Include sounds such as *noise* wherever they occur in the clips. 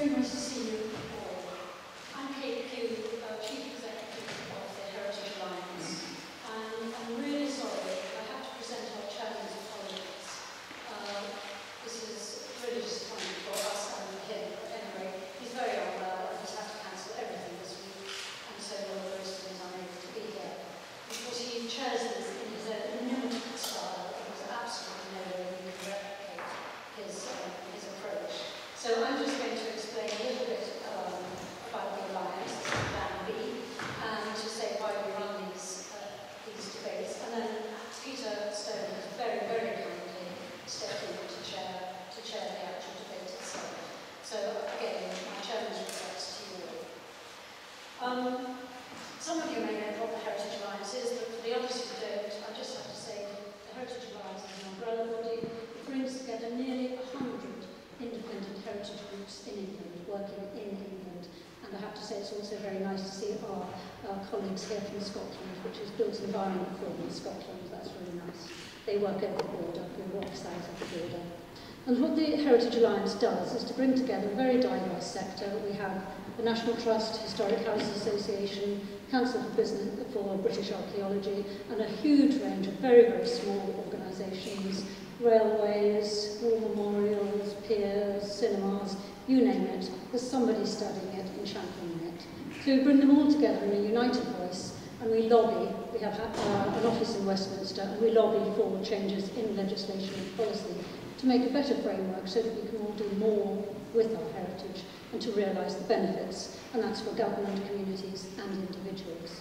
very nice to work over the border, who work side of the border. And what the Heritage Alliance does is to bring together a very diverse sector. We have the National Trust, Historic Houses Association, Council for, Business, for British Archaeology, and a huge range of very, very small organisations, railways, war memorials, piers, cinemas, you name it. There's somebody studying it and championing it. So we bring them all together in a united voice and we lobby we have uh, an office in Westminster and we lobby for changes in legislation and policy to make a better framework so that we can all do more with our heritage and to realise the benefits, and that's for government, communities and individuals.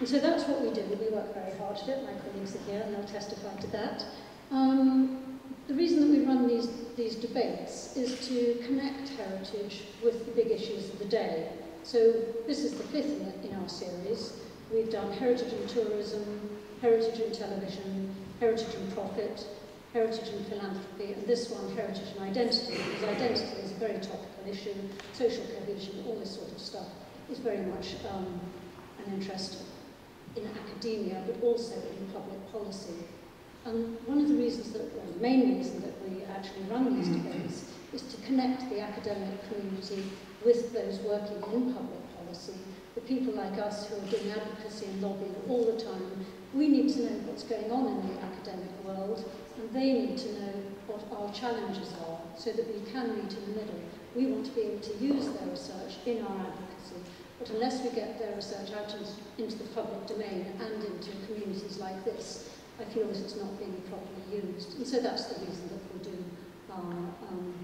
And so that's what we do. We work very hard at it. My colleagues are here and they'll testify to that. Um, the reason that we run these, these debates is to connect heritage with the big issues of the day. So this is the fifth in, in our series, We've done heritage and tourism, heritage and television, heritage and profit, heritage and philanthropy, and this one, heritage and identity, because identity is a very topical issue, social cohesion, all this sort of stuff is very much um, an interest in academia, but also in public policy. And one of the reasons that, or the main reason that we actually run these debates is to connect the academic community with those working in public policy the people like us who are doing advocacy and lobbying all the time. We need to know what's going on in the academic world, and they need to know what our challenges are so that we can meet in the middle. We want to be able to use their research in our advocacy, but unless we get their research out into the public domain and into communities like this, I feel that it's not being properly used. And so that's the reason that we do, uh, um,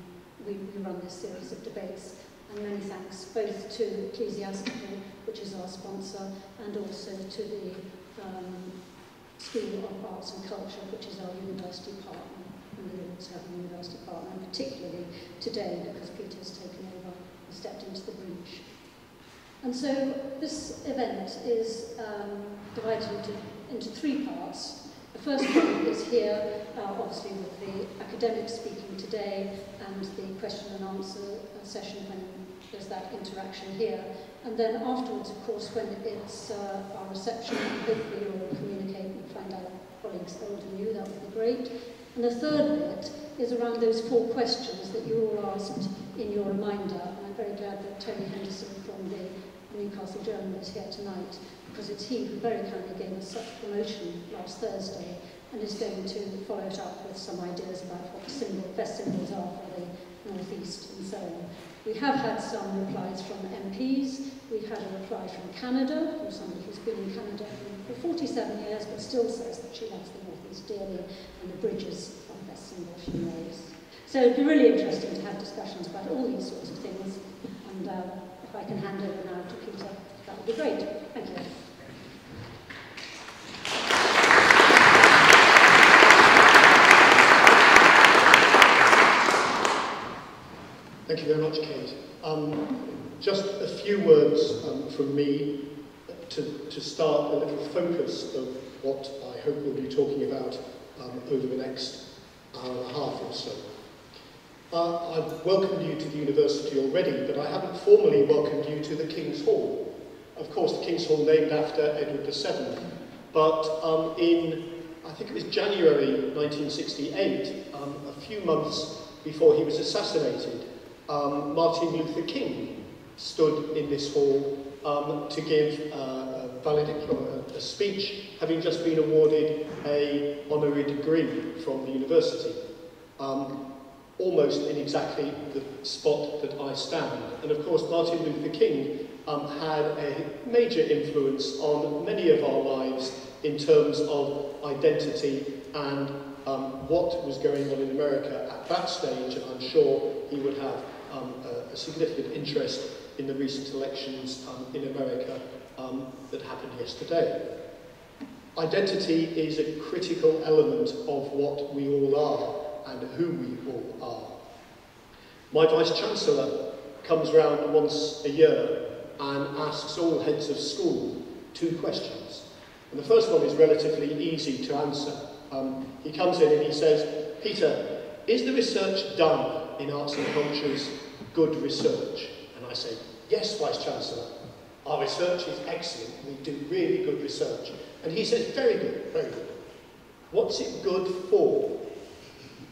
we, we run this series of debates. And many thanks both to Ecclesiastical, which is our sponsor, and also to the um, School of Arts and Culture, which is our university partner, and the Southern have a university partner, and particularly today because Peter's has taken over and stepped into the breach. And so this event is um, divided into, into three parts. The first part is here, uh, obviously, with the academic speaking today and the question and answer uh, session when there's that interaction here. And then afterwards, of course, when it's uh, our reception, hopefully you'll communicate and find out colleagues old and new, that would be great. And the third bit is around those four questions that you all asked in your reminder. And I'm very glad that Tony Henderson from the Newcastle Journal is here tonight, because it's he who very kindly gave us such promotion last Thursday and is going to follow it up with some ideas about what symbol, best symbols are for the North East and so on. We have had some replies from MPs. We've had a reply from Canada, from somebody who's been in Canada for 47 years but still says that she loves the North East dearly and the bridges are the best symbol she knows. So it'd be really interesting to have discussions about all these sorts of things and uh, if I can hand over now to Peter, that would be great. Thank you. Thank you very much, Kate. Um, just a few words um, from me to, to start a little focus of what I hope we'll be talking about um, over the next hour and a half or so. Uh, I've welcomed you to the university already, but I haven't formally welcomed you to the King's Hall. Of course, the King's Hall named after Edward VII, but um, in, I think it was January 1968, um, a few months before he was assassinated, um, Martin Luther King stood in this hall um, to give uh, a valedictorian, a speech, having just been awarded a honorary degree from the university, um, almost in exactly the spot that I stand. And of course, Martin Luther King um, had a major influence on many of our lives in terms of identity and um, what was going on in America at that stage, and I'm sure he would have um, a, a significant interest in the recent elections um, in America um, that happened yesterday. Identity is a critical element of what we all are and who we all are. My Vice-Chancellor comes round once a year and asks all heads of school two questions. And the first one is relatively easy to answer. Um, he comes in and he says, Peter, is the research done in arts and cultures good research? And I say, yes, Vice-Chancellor, our research is excellent. We do really good research. And he says, very good, very good. What's it good for?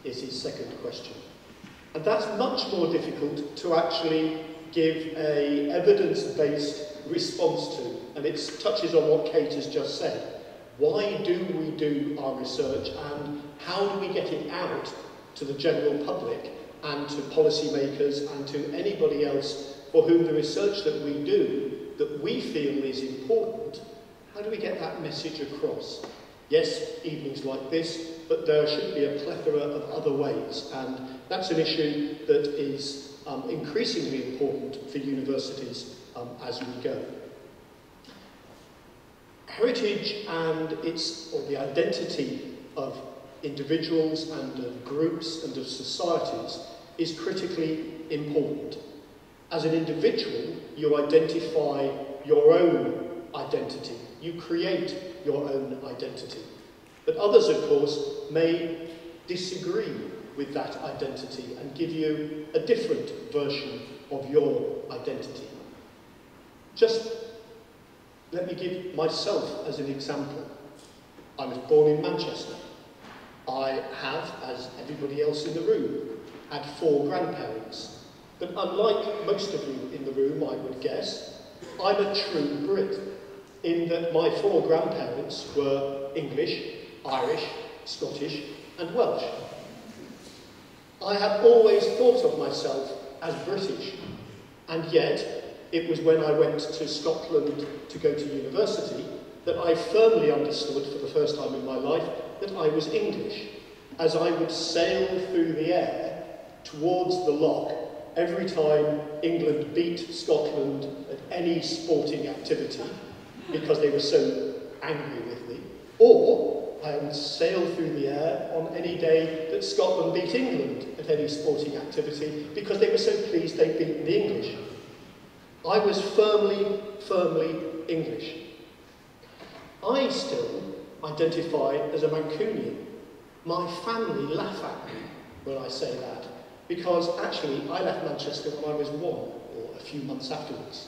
Is his second question. And that's much more difficult to actually give a evidence-based response to. And it touches on what Kate has just said. Why do we do our research and how do we get it out to the general public and to policymakers and to anybody else for whom the research that we do that we feel is important, how do we get that message across? Yes, evenings like this, but there should be a plethora of other ways, and that's an issue that is um, increasingly important for universities um, as we go. Heritage and its, or the identity of individuals and of groups and of societies is critically important. As an individual, you identify your own identity. You create your own identity. But others, of course, may disagree with that identity and give you a different version of your identity. Just let me give myself as an example. I was born in Manchester. I have, as everybody else in the room, had four grandparents but unlike most of you in the room, I would guess, I'm a true Brit, in that my four grandparents were English, Irish, Scottish, and Welsh. I have always thought of myself as British, and yet it was when I went to Scotland to go to university that I firmly understood for the first time in my life that I was English, as I would sail through the air towards the loch every time England beat Scotland at any sporting activity because they were so angry with me, or I would sail through the air on any day that Scotland beat England at any sporting activity because they were so pleased they'd beaten the English. I was firmly, firmly English. I still identify as a Mancunian. My family laugh at me when I say that because actually I left Manchester when I was one, or a few months afterwards.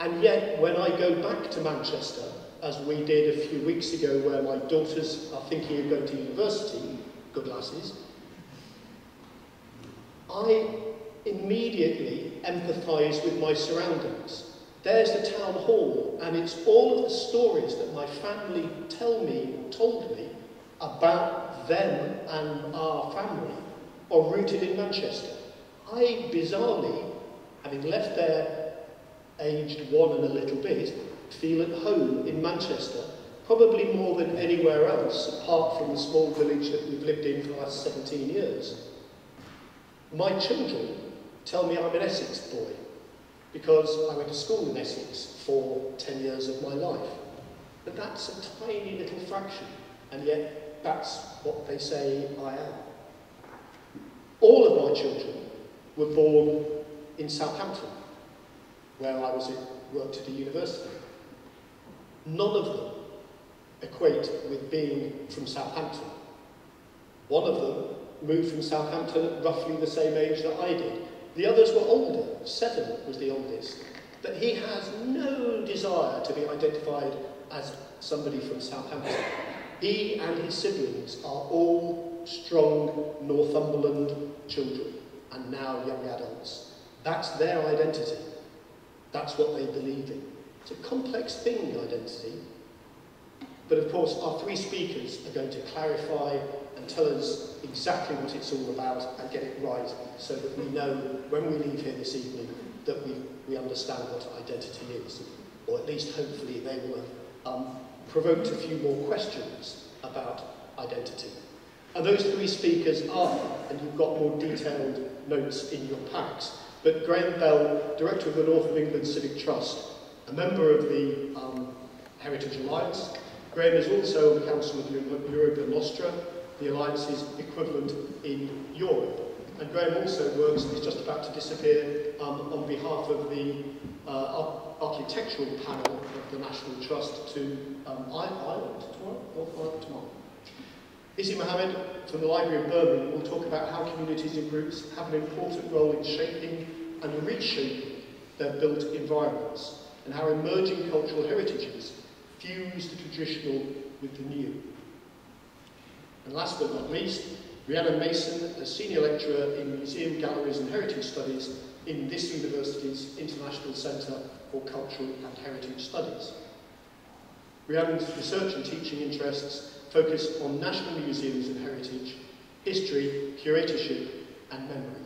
And yet, when I go back to Manchester, as we did a few weeks ago, where my daughters are thinking of going to university, good lasses, I immediately empathise with my surroundings. There's the town hall, and it's all of the stories that my family tell me, told me, about them and our family are rooted in Manchester. I, bizarrely, having left there aged one and a little bit, feel at home in Manchester, probably more than anywhere else, apart from the small village that we've lived in for the last 17 years. My children tell me I'm an Essex boy, because I went to school in Essex for 10 years of my life. But that's a tiny little fraction, and yet that's what they say I am. All of my children were born in Southampton, where I was at, worked at a university. None of them equate with being from Southampton. One of them moved from Southampton at roughly the same age that I did. The others were older. Seven was the oldest. But he has no desire to be identified as somebody from Southampton. He and his siblings are all strong Northumberland children, and now young adults. That's their identity. That's what they believe in. It's a complex thing, identity. But of course, our three speakers are going to clarify and tell us exactly what it's all about and get it right so that we know when we leave here this evening that we, we understand what identity is. Or at least hopefully they will have um, provoked a few more questions about identity. And those three speakers are, and you've got more detailed notes in your packs, but Graham Bell, Director of the North of England Civic Trust, a member of the um, Heritage Alliance. Graham is also on the Council of Europa Nostra, the Alliance's equivalent in Europe. And Graham also works, he's just about to disappear, um, on behalf of the uh, architectural panel of the National Trust to um, Ireland tomorrow, North Ireland tomorrow. Issy Mohammed from the Library of Birmingham will talk about how communities and groups have an important role in shaping and reshaping their built environments and how emerging cultural heritages fuse the traditional with the new. And last but not least, Rhiannon Mason, a senior lecturer in Museum, Galleries and Heritage Studies in this university's International Centre for Cultural and Heritage Studies. Rhiannon's research and teaching interests focus on national museums and heritage, history, curatorship and memory.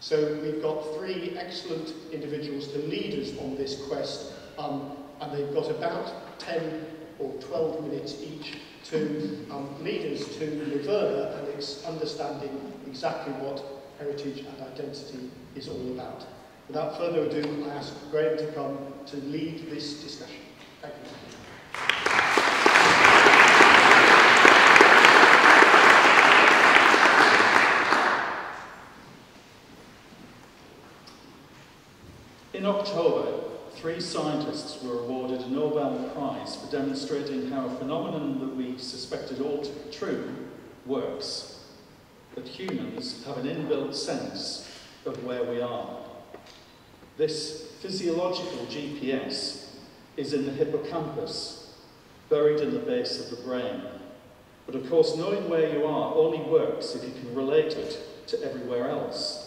So we've got three excellent individuals to lead us on this quest um, and they've got about 10 or 12 minutes each to um, lead us to Liverna and its understanding exactly what heritage and identity is all about. Without further ado, I ask Graham to come to lead this discussion. Thank you. In October, three scientists were awarded a Nobel Prize for demonstrating how a phenomenon that we suspected all to be true works, that humans have an inbuilt sense of where we are. This physiological GPS is in the hippocampus, buried in the base of the brain. But of course, knowing where you are only works if you can relate it to everywhere else.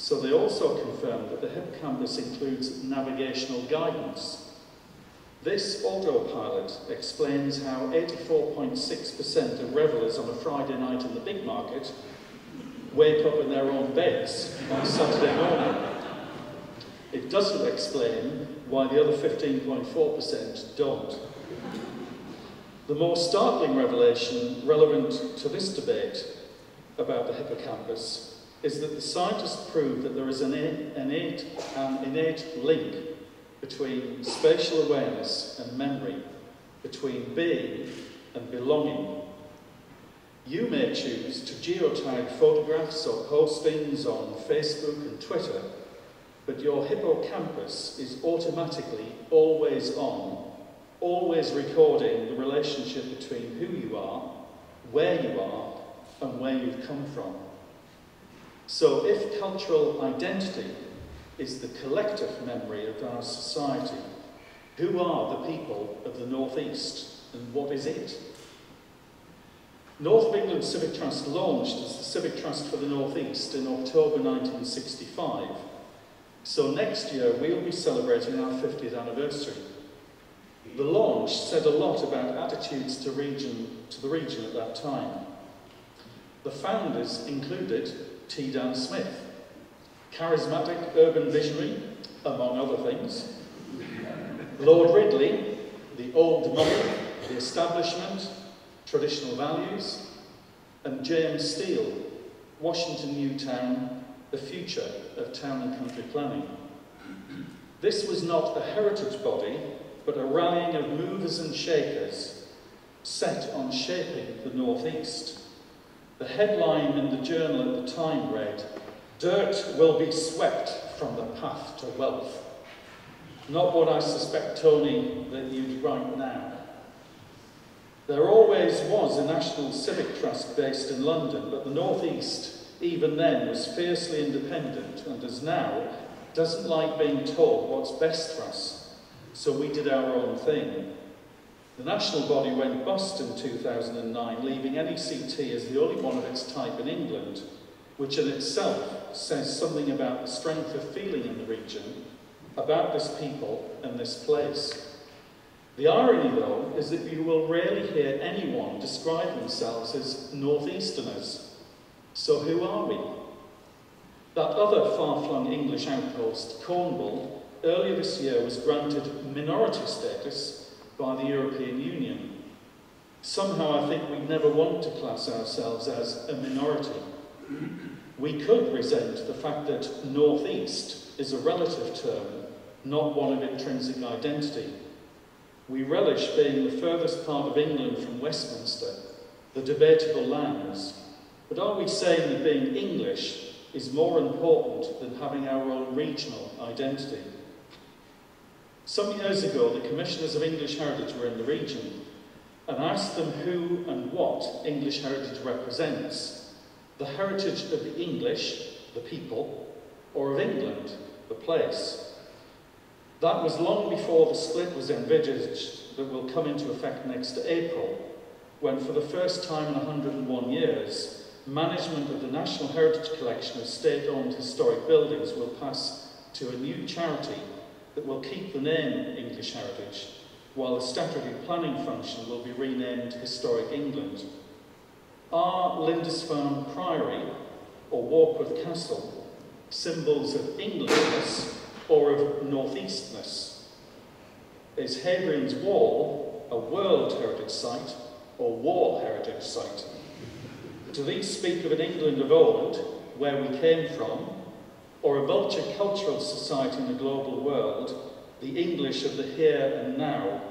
So they also confirmed that the hippocampus includes navigational guidance. This autopilot explains how 84.6% of revellers on a Friday night in the big market wake up in their own beds on Saturday morning. It doesn't explain why the other 15.4% don't. The more startling revelation relevant to this debate about the hippocampus is that the scientists prove that there is an innate, an innate link between spatial awareness and memory, between being and belonging. You may choose to geotag photographs or postings on Facebook and Twitter, but your hippocampus is automatically always on, always recording the relationship between who you are, where you are, and where you've come from. So if cultural identity is the collective memory of our society, who are the people of the Northeast and what is it? North of England Civic Trust launched as the Civic Trust for the Northeast in October 1965. So next year we'll be celebrating our 50th anniversary. The launch said a lot about attitudes to, region, to the region at that time. The founders included T. Dan Smith, charismatic urban visionary, among other things. Lord Ridley, the old money, the establishment, traditional values, and James Steel, Washington Newtown, the future of town and country planning. This was not a heritage body, but a rallying of movers and shakers set on shaping the Northeast. The headline in the journal at the time read, Dirt will be swept from the path to wealth. Not what I suspect, Tony, that you'd write now. There always was a National Civic Trust based in London, but the North East, even then, was fiercely independent and as now, doesn't like being told what's best for us. So we did our own thing. The national body went bust in 2009, leaving NECT as the only one of its type in England, which in itself says something about the strength of feeling in the region, about this people and this place. The irony, though, is that you will rarely hear anyone describe themselves as Northeasterners. So who are we? That other far-flung English outpost, Cornwall, earlier this year was granted minority status by the European Union. Somehow I think we never want to class ourselves as a minority. We could resent the fact that Northeast is a relative term, not one of intrinsic identity. We relish being the furthest part of England from Westminster, the debatable lands. But are we saying that being English is more important than having our own regional identity. Some years ago, the Commissioners of English Heritage were in the region and asked them who and what English heritage represents. The heritage of the English, the people, or of England, the place. That was long before the split was envisaged that will come into effect next April, when for the first time in 101 years, management of the National Heritage Collection of state-owned historic buildings will pass to a new charity that will keep the name English Heritage, while the statutory planning function will be renamed Historic England. Are Lindisfarne Priory or Warkworth Castle symbols of Englishness or of Northeastness? Is Hadrian's Wall a World Heritage Site or War Heritage Site? Do these speak of an England of old, where we came from, or a multicultural society in the global world, the English of the here and now,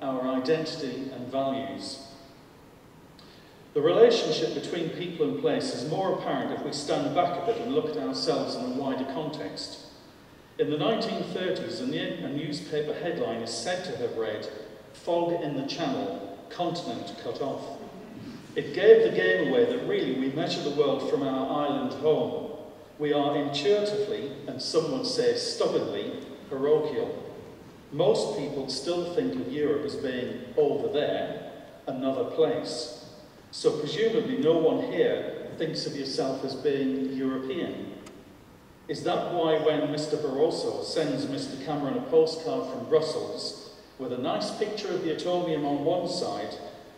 our identity and values? The relationship between people and place is more apparent if we stand back a bit and look at ourselves in a wider context. In the 1930s, a newspaper headline is said to have read, Fog in the Channel, Continent Cut Off. It gave the game away that really we measure the world from our island home. We are intuitively, and some would say stubbornly, parochial. Most people still think of Europe as being over there, another place. So presumably no one here thinks of yourself as being European. Is that why when Mr Barroso sends Mr Cameron a postcard from Brussels with a nice picture of the atomium on one side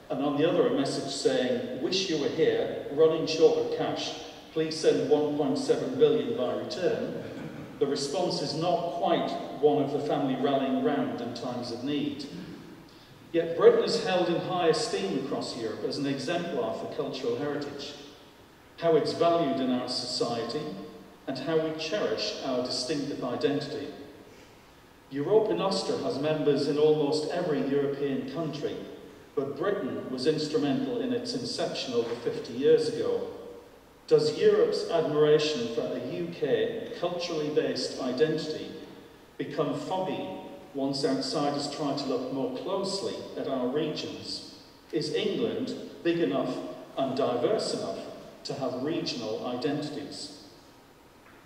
and on the other a message saying, wish you were here, running short of cash, please send 1.7 billion by return, the response is not quite one of the family rallying round in times of need. Yet Britain is held in high esteem across Europe as an exemplar for cultural heritage, how it's valued in our society, and how we cherish our distinctive identity. Europa Nostra has members in almost every European country, but Britain was instrumental in its inception over 50 years ago. Does Europe's admiration for a UK culturally based identity become foggy once outsiders try to look more closely at our regions? Is England big enough and diverse enough to have regional identities?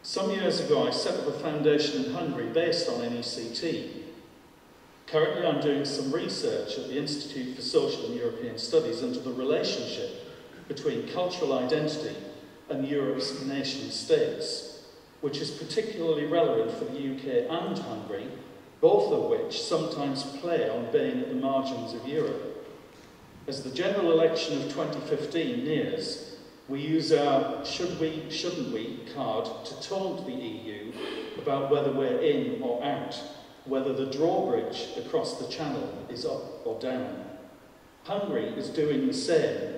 Some years ago I set up a foundation in Hungary based on NECT Currently, I'm doing some research at the Institute for Social and European Studies into the relationship between cultural identity and Europe's nation states, which is particularly relevant for the UK and Hungary, both of which sometimes play on being at the margins of Europe. As the general election of 2015 nears, we use our should we, shouldn't we card to taunt the EU about whether we're in or out whether the drawbridge across the channel is up or down. Hungary is doing the same,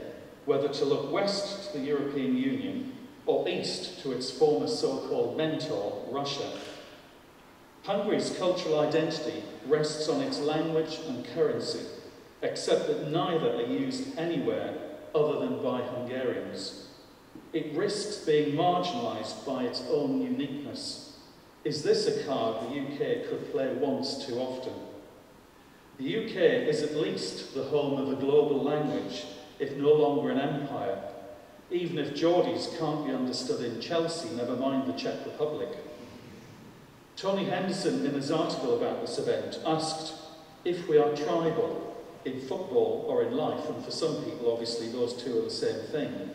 whether to look west to the European Union or east to its former so-called mentor, Russia. Hungary's cultural identity rests on its language and currency, except that neither are used anywhere other than by Hungarians. It risks being marginalised by its own uniqueness is this a card the UK could play once too often? The UK is at least the home of a global language, if no longer an empire, even if Geordies can't be understood in Chelsea, never mind the Czech Republic. Tony Henderson, in his article about this event, asked if we are tribal in football or in life, and for some people, obviously, those two are the same thing.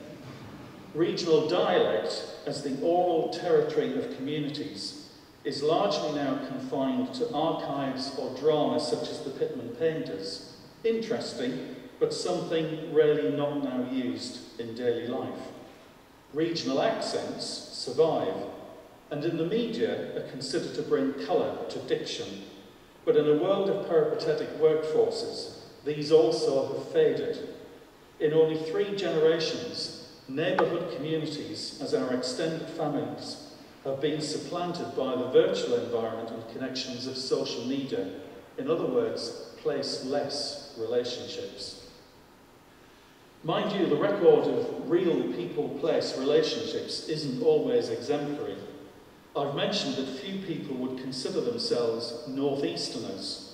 Regional dialect, as the oral territory of communities, is largely now confined to archives or dramas such as the Pitman Painters. Interesting, but something rarely not now used in daily life. Regional accents survive, and in the media are considered to bring colour to diction. But in a world of peripatetic workforces, these also have faded. In only three generations, Neighbourhood communities, as our extended families, have been supplanted by the virtual environment and connections of social media. In other words, place-less relationships. Mind you, the record of real people-place relationships isn't always exemplary. I've mentioned that few people would consider themselves northeasterners.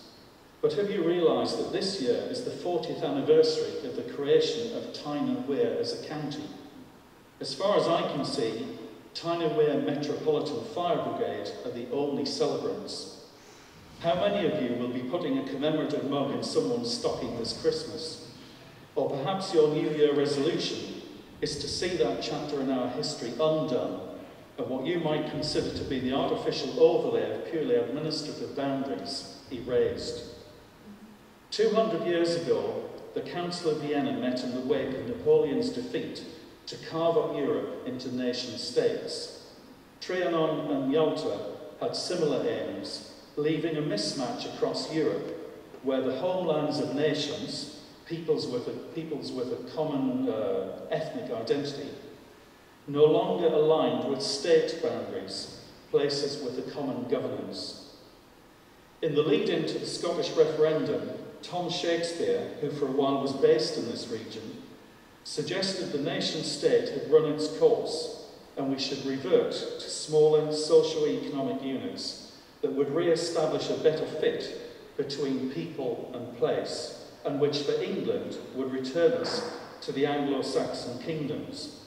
But have you realised that this year is the 40th anniversary of the creation of Tyne and Wear as a county? As far as I can see, Tyne and Wear Metropolitan Fire Brigade are the only celebrants. How many of you will be putting a commemorative mug in someone's stocking this Christmas? Or perhaps your New Year resolution is to see that chapter in our history undone and what you might consider to be the artificial overlay of purely administrative boundaries erased. 200 years ago, the Council of Vienna met in the wake of Napoleon's defeat to carve up Europe into nation states. Trianon and Yalta had similar aims, leaving a mismatch across Europe where the homelands of nations, peoples with a, peoples with a common uh, ethnic identity, no longer aligned with state boundaries, places with a common governance. In the lead-in to the Scottish referendum, Tom Shakespeare, who for a while was based in this region, suggested the nation-state had run its course and we should revert to smaller socio-economic units that would re-establish a better fit between people and place and which for England would return us to the Anglo-Saxon kingdoms.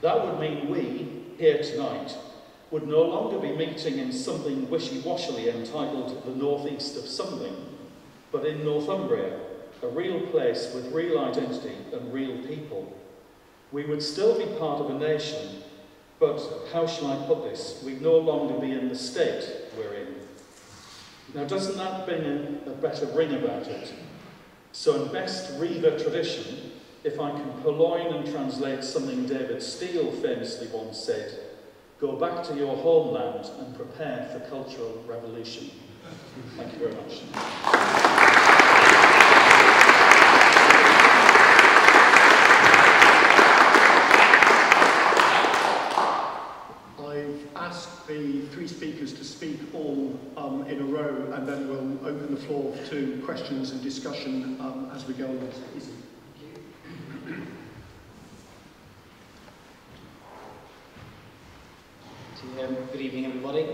That would mean we, here tonight, would no longer be meeting in something wishy-washily entitled the northeast of something, but in Northumbria, a real place with real identity and real people. We would still be part of a nation, but how shall I put this? We'd no longer be in the state. Now, doesn't that bring a, a better ring about it? So, in best Riva tradition, if I can purloin and translate something David Steele famously once said, go back to your homeland and prepare for cultural revolution. Thank you very much. the three speakers to speak all um, in a row and then we'll open the floor to questions and discussion um, as we go along. Um, good evening, everybody.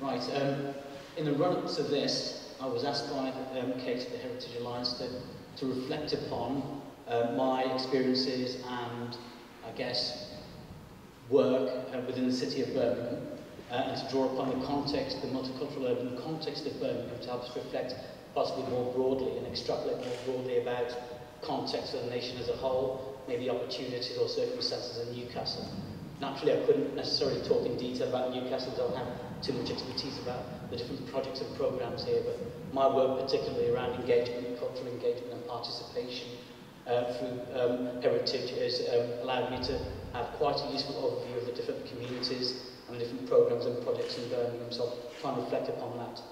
right, um, in the run-up to this, I was asked by um, Kate at the Heritage Alliance to, to reflect upon uh, my experiences and, I guess, work uh, within the city of Birmingham uh, and to draw upon the context, the multicultural urban context of Birmingham to help us reflect possibly more broadly and extrapolate more broadly about context of the nation as a whole, maybe opportunities or circumstances in Newcastle. Naturally, I couldn't necessarily talk in detail about Newcastle, don't have too much expertise about the different projects and programs here, but my work particularly around engagement, cultural engagement and participation uh, through um, heritage has um, allowed me to have quite a useful overview of the different communities and different programs and projects in Birmingham, so I'll try and reflect upon that.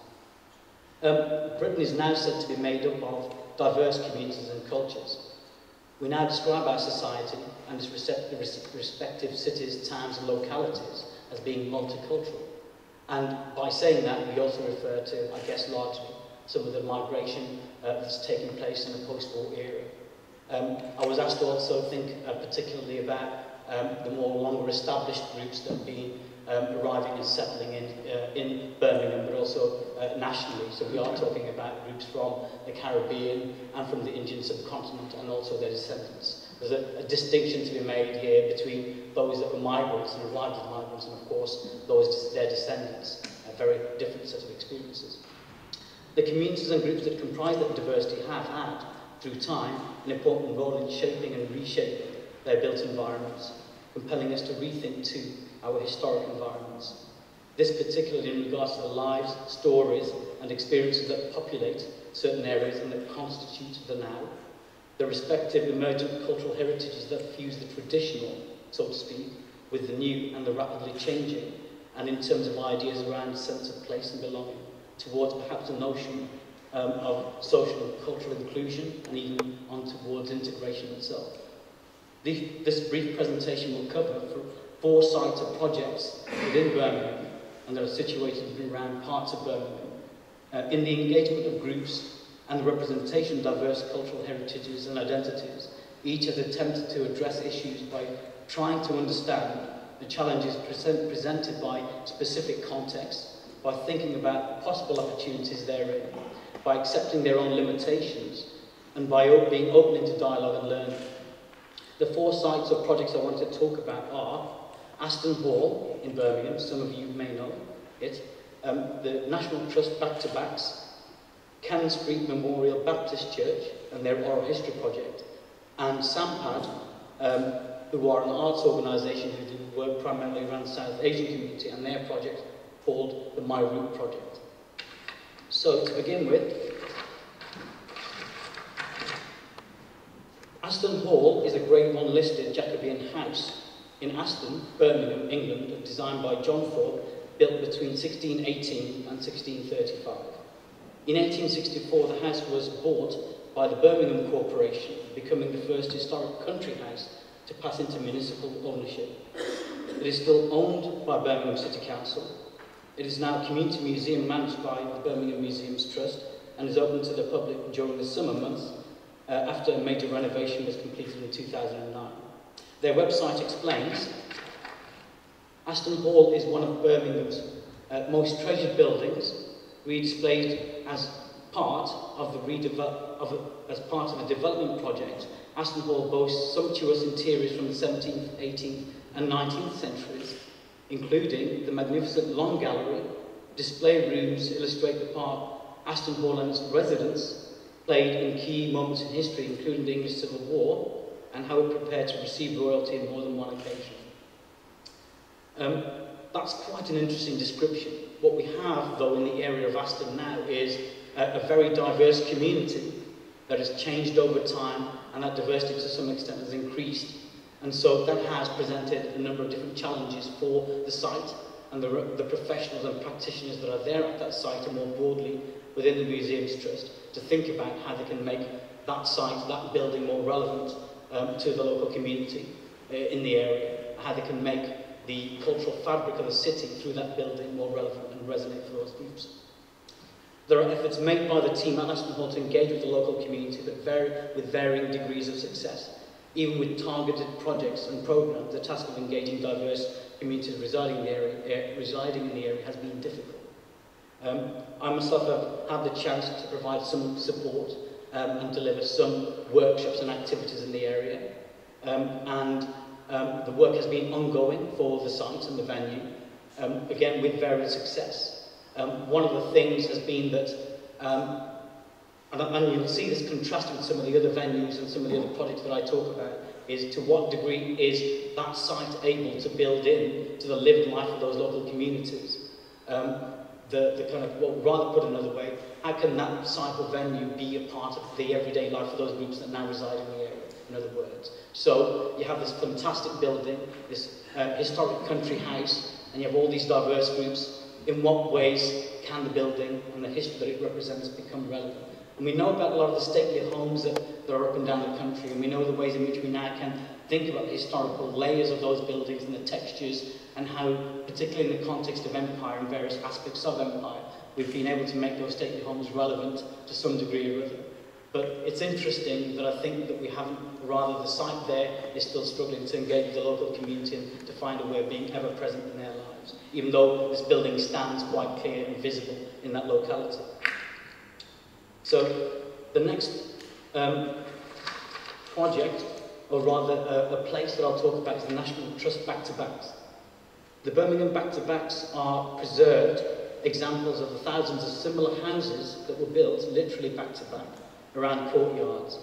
Um, Britain is now said to be made up of diverse communities and cultures. We now describe our society and its respective cities, towns and localities as being multicultural. And by saying that, we also refer to, I guess, largely some of the migration uh, that's taking place in the post-war era. Um, I was asked to also think uh, particularly about um, the more longer established groups that have been um, arriving and settling in, uh, in Birmingham, but also uh, nationally. So we are talking about groups from the Caribbean and from the Indian subcontinent and also their descendants. There's a, a distinction to be made here between those that were migrants and arrived as migrants and, of course, those their descendants. A very different set of experiences. The communities and groups that comprise that diversity have had, through time, an important role in shaping and reshaping their built environments, compelling us to rethink too our historic environments. This particularly in regards to the lives, stories and experiences that populate certain areas and that constitute the now, the respective emergent cultural heritages that fuse the traditional, so to speak, with the new and the rapidly changing, and in terms of ideas around sense of place and belonging, towards perhaps a notion um, of social and cultural inclusion, and even on towards integration itself. The, this brief presentation will cover four sites of projects within Birmingham and that are situated around parts of Birmingham, uh, in the engagement of groups and the representation of diverse cultural heritages and identities, each has attempted to address issues by trying to understand the challenges present, presented by specific contexts, by thinking about possible opportunities therein, by accepting their own limitations, and by being open into dialogue and learning. The four sites or projects I want to talk about are Aston Hall in Birmingham, some of you may know it, um, the National Trust Back to Backs, Cannon Street Memorial Baptist Church and their oral history project, and SAMPAD, um, who are arts organisation who do work primarily around the South Asian community and their project called the My Route Project. So to begin with, Aston Hall is a Grade 1 listed Jacobean house in Aston, Birmingham, England, designed by John Thorpe, built between 1618 and 1635. In 1864, the house was bought by the Birmingham Corporation, becoming the first historic country house to pass into municipal ownership. It is still owned by Birmingham City Council. It is now a community museum managed by the Birmingham Museums Trust and is open to the public during the summer months uh, after a major renovation was completed in 2009. Their website explains Aston Hall is one of Birmingham's uh, most treasured buildings, redisplayed as part of the of a, as part of a development project. Aston Hall boasts sumptuous interiors from the 17th, 18th and 19th centuries, including the magnificent Long Gallery, display rooms illustrate the part Aston Hall and its residents played in key moments in history, including the English Civil War, and how it prepared to receive royalty on more than one occasion. Um, that's quite an interesting description. What we have, though, in the area of Aston now is a, a very diverse community that has changed over time and that diversity to some extent has increased. And so that has presented a number of different challenges for the site and the, the professionals and practitioners that are there at that site and more broadly within the Museums Trust to think about how they can make that site, that building more relevant um, to the local community uh, in the area, how they can make the cultural fabric of the city through that building more relevant and resonate for those groups. There are efforts made by the team at Aston Hall to engage with the local community but vary, with varying degrees of success. Even with targeted projects and programs, the task of engaging diverse communities residing in the area, uh, residing in the area has been difficult. Um, I myself have had the chance to provide some support um, and deliver some workshops and activities in the area. Um, and um, the work has been ongoing for the site and the venue, um, again with varied success. Um, one of the things has been that, um, and, and you'll see this contrasted with some of the other venues and some of the other projects that I talk about, is to what degree is that site able to build in to the lived life of those local communities. Um, the, the kind of, well, rather put another way, how can that or venue be a part of the everyday life of those groups that now reside in the area, in other words. So you have this fantastic building, this uh, historic country house, and you have all these diverse groups in what ways can the building and the history that it represents become relevant. And we know about a lot of the stately homes that, that are up and down the country, and we know the ways in which we now can think about the historical layers of those buildings and the textures, and how, particularly in the context of empire and various aspects of empire, we've been able to make those stately homes relevant to some degree or other. But it's interesting that I think that we haven't, rather the site there is still struggling to engage the local community and to find a way of being ever present in their lives, even though this building stands quite clear and visible in that locality. So the next um, project, or rather a, a place that I'll talk about is the National Trust Back-to-Backs. The Birmingham Back-to-Backs are preserved examples of the thousands of similar houses that were built literally back-to-back. -back around courtyards.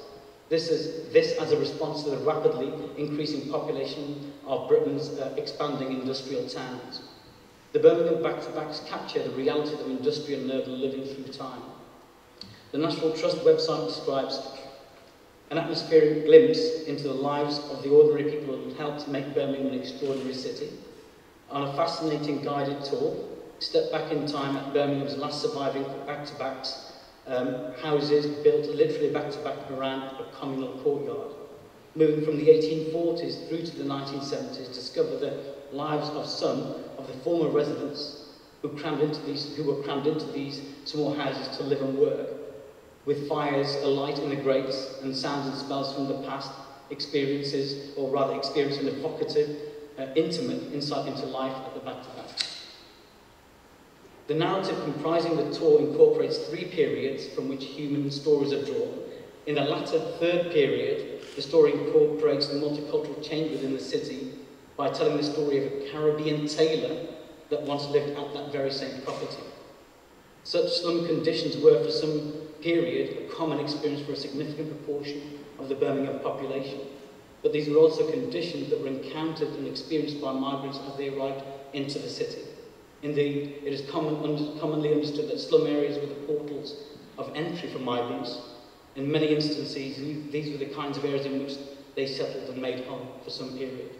This is this as a response to the rapidly increasing population of Britain's uh, expanding industrial towns. The Birmingham back-to-backs capture the reality of industrial nerdle living through time. The National Trust website describes an atmospheric glimpse into the lives of the ordinary people who helped make Birmingham an extraordinary city. on a fascinating guided tour, step back in time at Birmingham's last surviving back-to-backs, um, houses built literally back-to-back -back around a communal courtyard. Moving from the 1840s through to the 1970s, discover the lives of some of the former residents who, crammed into these, who were crammed into these small houses to live and work, with fires alight in the grates and sounds and smells from the past, experiences, or rather experience an evocative uh, intimate insight into life at the back-to-back. The narrative comprising the tour incorporates three periods from which human stories are drawn. In the latter third period, the story incorporates the multicultural change within the city by telling the story of a Caribbean tailor that once lived at that very same property. Such slum conditions were, for some period, a common experience for a significant proportion of the Birmingham population. But these were also conditions that were encountered and experienced by migrants as they arrived into the city. Indeed, it is common, un commonly understood that slum areas were the portals of entry for migrants. In many instances, these were the kinds of areas in which they settled and made home for some period.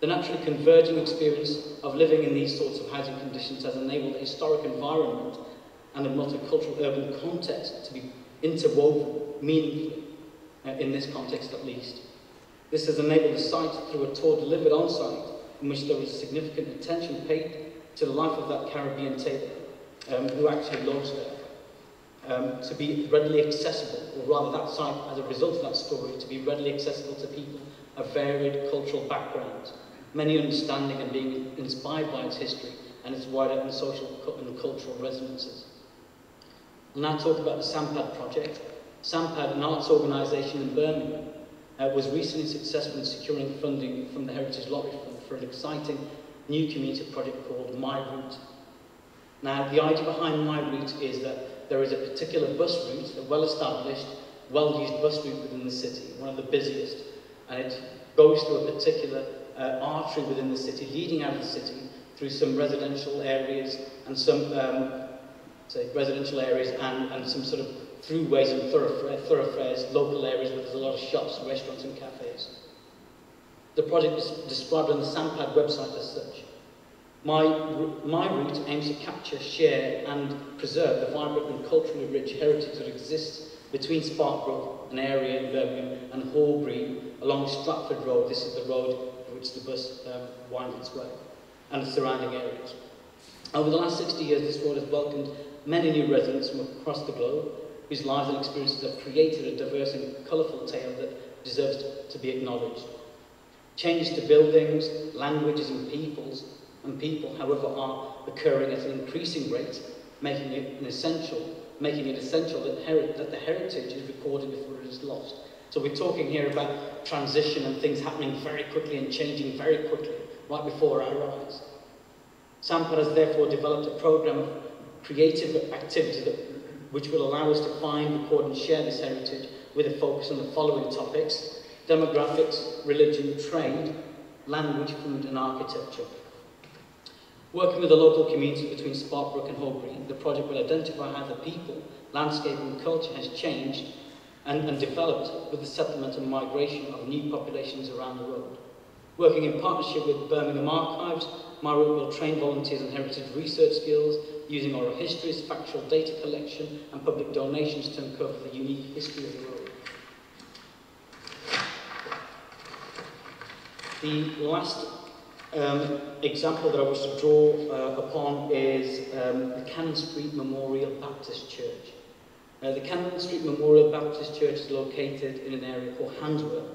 The naturally converging experience of living in these sorts of housing conditions has enabled a historic environment and a multicultural urban context to be interwoven meaningfully, in this context at least. This has enabled the site through a tour delivered on site in which there was significant attention paid to the life of that Caribbean tailor, um, who actually lives there, um, to be readily accessible, or rather that site, as a result of that story, to be readily accessible to people of varied cultural backgrounds, many understanding and being inspired by its history and its wider and social and cultural resonances. I'll now talk about the SAMPAD project. SAMPAD, an arts organisation in Birmingham, uh, was recently successful in securing funding from the Heritage Lottery Fund for an exciting new community project called My Route. Now, the idea behind My Route is that there is a particular bus route, a well-established, well-used bus route within the city, one of the busiest, and it goes through a particular uh, artery within the city, leading out of the city through some residential areas and some, um, say, residential areas and, and some sort of throughways and thoroughfares, local areas where there's a lot of shops, restaurants and cafes. The project is described on the SAMPAD website as such. My, my route aims to capture, share and preserve the vibrant and culturally rich heritage that exists between Sparkbrook, an area in Birmingham, and Hall Green along Stratford Road. This is the road which the bus um, winds its way, and the surrounding areas. Over the last 60 years, this road has welcomed many new residents from across the globe, whose lives and experiences have created a diverse and colourful tale that deserves to be acknowledged. Changes to buildings, languages and peoples, and people, however, are occurring at an increasing rate, making it an essential, making it essential that, that the heritage is recorded before it is lost. So we're talking here about transition and things happening very quickly and changing very quickly, right before our eyes. SAMPAD has therefore developed a program of creative activity that, which will allow us to find, record and share this heritage with a focus on the following topics demographics, religion, trade, language, food and architecture. Working with the local community between Sparkbrook and Green, the project will identify how the people, landscape and culture has changed and, and developed with the settlement and migration of new populations around the world. Working in partnership with Birmingham Archives, My Route will train volunteers in heritage research skills using oral histories, factual data collection and public donations to uncover the unique history of the road. The last um, example that I wish to draw uh, upon is um, the Cannon Street Memorial Baptist Church. Uh, the Cannon Street Memorial Baptist Church is located in an area called Handsworth,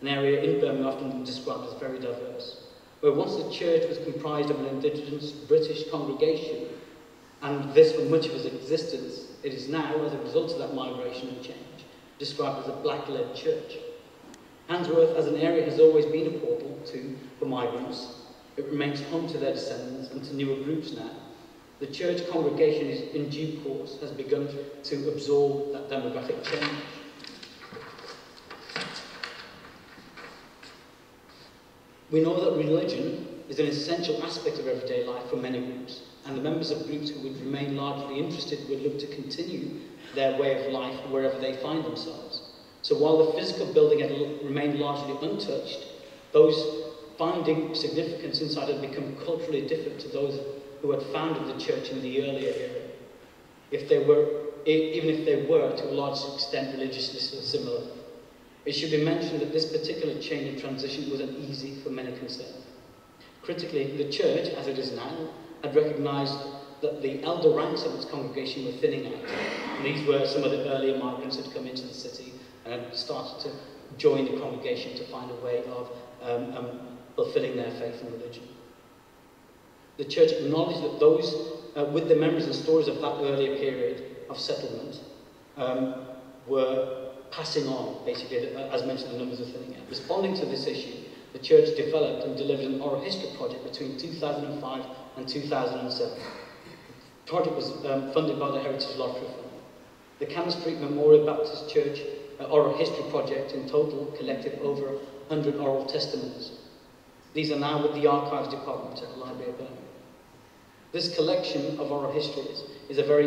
an area in Birmingham often described as very diverse, where once the church was comprised of an indigenous British congregation, and this, for much of its existence, it is now, as a result of that migration and change, described as a black-led church. Handsworth, as an area, has always been a portal to for migrants. It remains home to their descendants and to newer groups now. The church congregation is, in due course has begun to absorb that demographic change. We know that religion is an essential aspect of everyday life for many groups, and the members of groups who would remain largely interested would look to continue their way of life wherever they find themselves. So while the physical building had remained largely untouched, those finding significance inside had become culturally different to those who had founded the church in the earlier era. If they were, even if they were to a large extent religiously similar. It should be mentioned that this particular change of transition wasn't easy for many concerned. Critically, the church, as it is now, had recognised that the elder ranks of its congregation were thinning out. And these were some of the earlier migrants who had come into the city and had started to join the congregation to find a way of um, um, fulfilling their faith and religion. The church acknowledged that those uh, with the memories and stories of that earlier period of settlement um, were passing on, basically, as mentioned, the numbers are thinning out. Responding to this issue, the church developed and delivered an oral history project between 2005 and 2007. The project was um, funded by the Heritage Lottery Fund. The Cannon Street Memorial Baptist Church uh, Oral History Project in total collected over 100 oral testimonies. These are now with the Archives Department at the Library of Birmingham. This collection of oral histories is, very,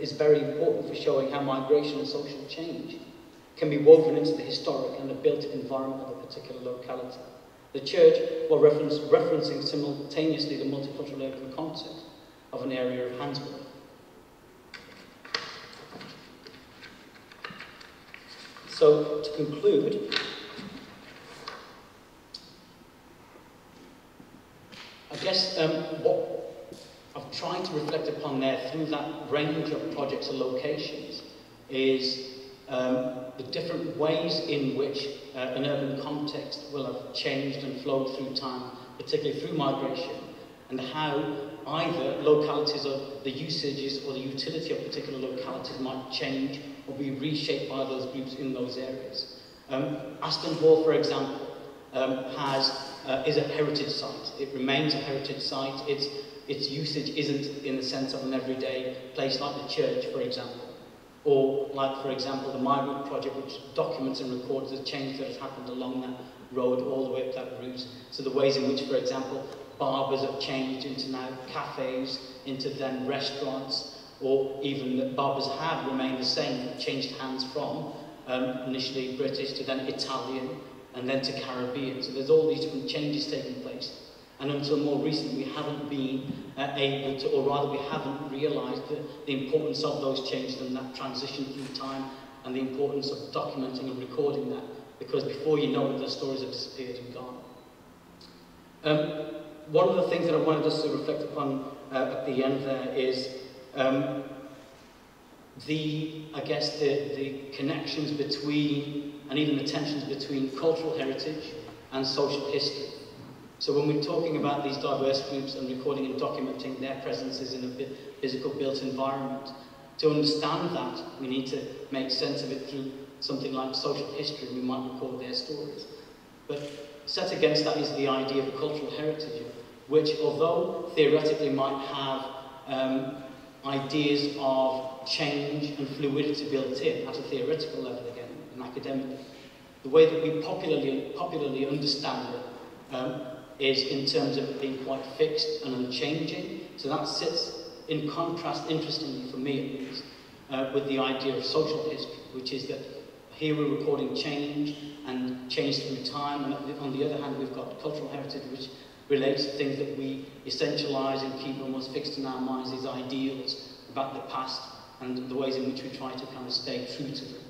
is very important for showing how migration and social change can be woven into the historic and the built environment of a particular locality. The church, while reference, referencing simultaneously the multicultural urban context of an area of Handsworth. So, to conclude, I guess um, what I've tried to reflect upon there through that range of projects and locations is um, the different ways in which uh, an urban context will have changed and flowed through time, particularly through migration, and how either localities or the usages or the utility of particular localities might change or be reshaped by those groups in those areas. Um, Aston Hall, for example, um, has uh, is a heritage site. It remains a heritage site. Its, its usage isn't in the sense of an everyday place like the church, for example. Or, like, for example, the My Route project, which documents and records the change that has happened along that road all the way up that route. So the ways in which, for example, barbers have changed into now cafes, into then restaurants, or even that barbers have remained the same, changed hands from um, initially British to then Italian and then to Caribbean. So there's all these different changes taking place. And until more recently, we haven't been uh, able to, or rather we haven't realised the, the importance of those changes and that transition through time and the importance of documenting and recording that because before you know it, the stories have disappeared and gone. Um, one of the things that I wanted us to reflect upon uh, at the end there is um, the, I guess, the, the connections between and even the tensions between cultural heritage and social history. So when we're talking about these diverse groups and recording and documenting their presences in a physical built environment, to understand that, we need to make sense of it through something like social history, we might record their stories. But set against that is the idea of cultural heritage, which although theoretically might have um, ideas of change and fluidity built in at a theoretical level again, and academic, the way that we popularly, popularly understand it um, is in terms of being quite fixed and unchanging. So that sits in contrast, interestingly for me at least, uh, with the idea of social history, which is that here we're recording change and change through time, and on the other hand we've got cultural heritage, which relates to things that we essentialise and keep almost fixed in our minds, these ideals about the past and the ways in which we try to kind of stay true to them.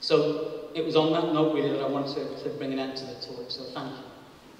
So it was on that note really that I wanted to, to bring an end to the talk, so thank you.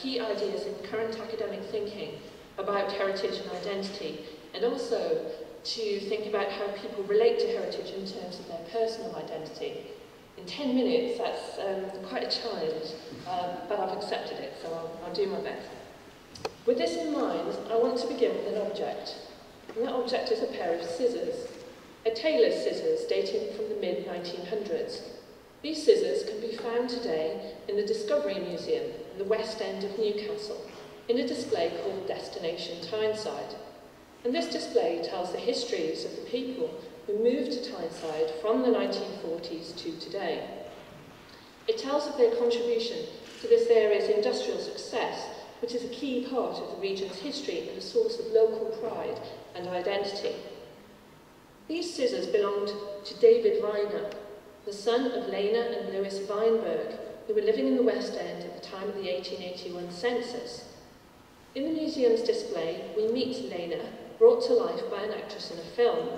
key ideas in current academic thinking about heritage and identity, and also to think about how people relate to heritage in terms of their personal identity. In 10 minutes, that's um, quite a challenge, um, but I've accepted it, so I'll, I'll do my best. With this in mind, I want to begin with an object. And that object is a pair of scissors, a tailor's scissors dating from the mid-1900s. These scissors can be found today in the Discovery Museum the West End of Newcastle, in a display called Destination Tyneside. And this display tells the histories of the people who moved to Tyneside from the 1940s to today. It tells of their contribution to this area's industrial success, which is a key part of the region's history and a source of local pride and identity. These scissors belonged to David Viner, the son of Lena and Lewis Weinberg, who were living in the West End at the time of the 1881 census. In the museum's display, we meet Lena, brought to life by an actress in a film.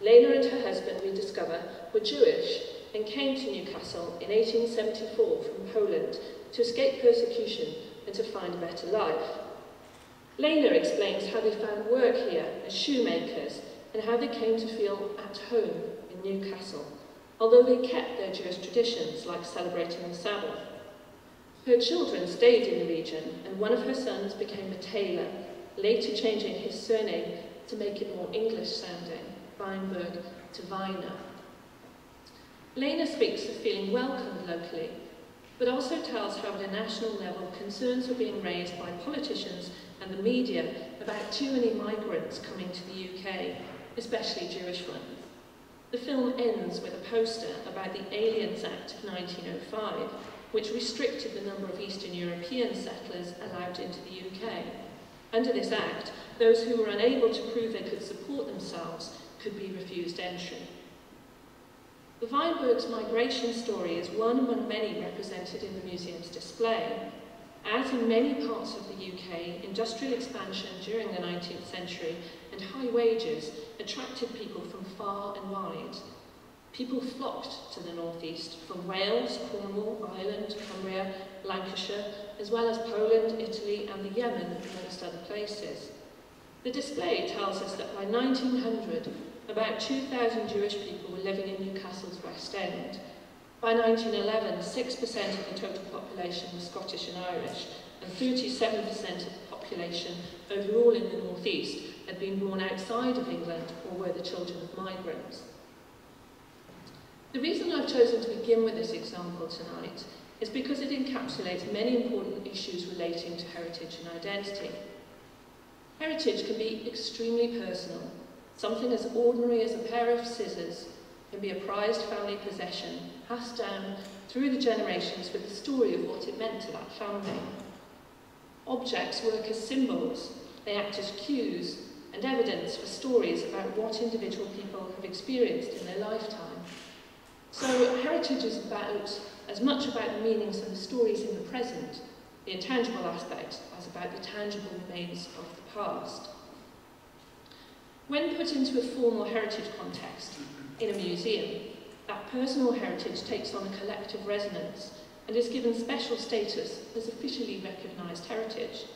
Lena and her husband, we discover, were Jewish and came to Newcastle in 1874 from Poland to escape persecution and to find a better life. Lena explains how they found work here as shoemakers and how they came to feel at home in Newcastle, although they kept their Jewish traditions like celebrating the Sabbath. Her children stayed in the region and one of her sons became a tailor, later changing his surname to make it more English sounding, Weinberg to Viner. Lena speaks of feeling welcomed locally, but also tells how at a national level concerns were being raised by politicians and the media about too many migrants coming to the UK, especially Jewish ones. The film ends with a poster about the Aliens Act of 1905, which restricted the number of Eastern European settlers allowed into the UK. Under this act, those who were unable to prove they could support themselves could be refused entry. The Weinberg's migration story is one among many represented in the museum's display. As in many parts of the UK, industrial expansion during the 19th century and high wages attracted people from far and wide. People flocked to the northeast from Wales, Cornwall, Ireland, Cumbria, Lancashire, as well as Poland, Italy and the Yemen, amongst other places. The display tells us that by 1900, about 2,000 Jewish people were living in Newcastle's West End, By 1911, 6% of the total population was Scottish and Irish, and 37% of the population overall in the North East had been born outside of England or were the children of migrants. The reason I've chosen to begin with this example tonight is because it encapsulates many important issues relating to heritage and identity. Heritage can be extremely personal Something as ordinary as a pair of scissors can be a prized family possession, passed down through the generations with the story of what it meant to that family. Objects work as symbols, they act as cues and evidence for stories about what individual people have experienced in their lifetime. So heritage is about as much about the meanings and the stories in the present, the intangible aspect, as about the tangible remains of the past. When put into a formal heritage context, in a museum, that personal heritage takes on a collective resonance and is given special status as officially recognised heritage.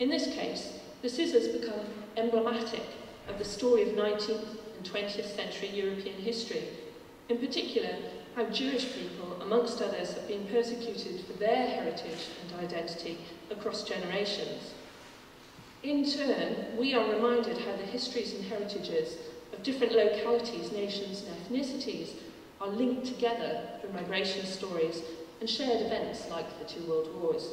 In this case, the scissors become emblematic of the story of 19th and 20th century European history, in particular how Jewish people, amongst others, have been persecuted for their heritage and identity across generations. In turn, we are reminded how the histories and heritages of different localities, nations and ethnicities are linked together through migration stories and shared events like the two world wars.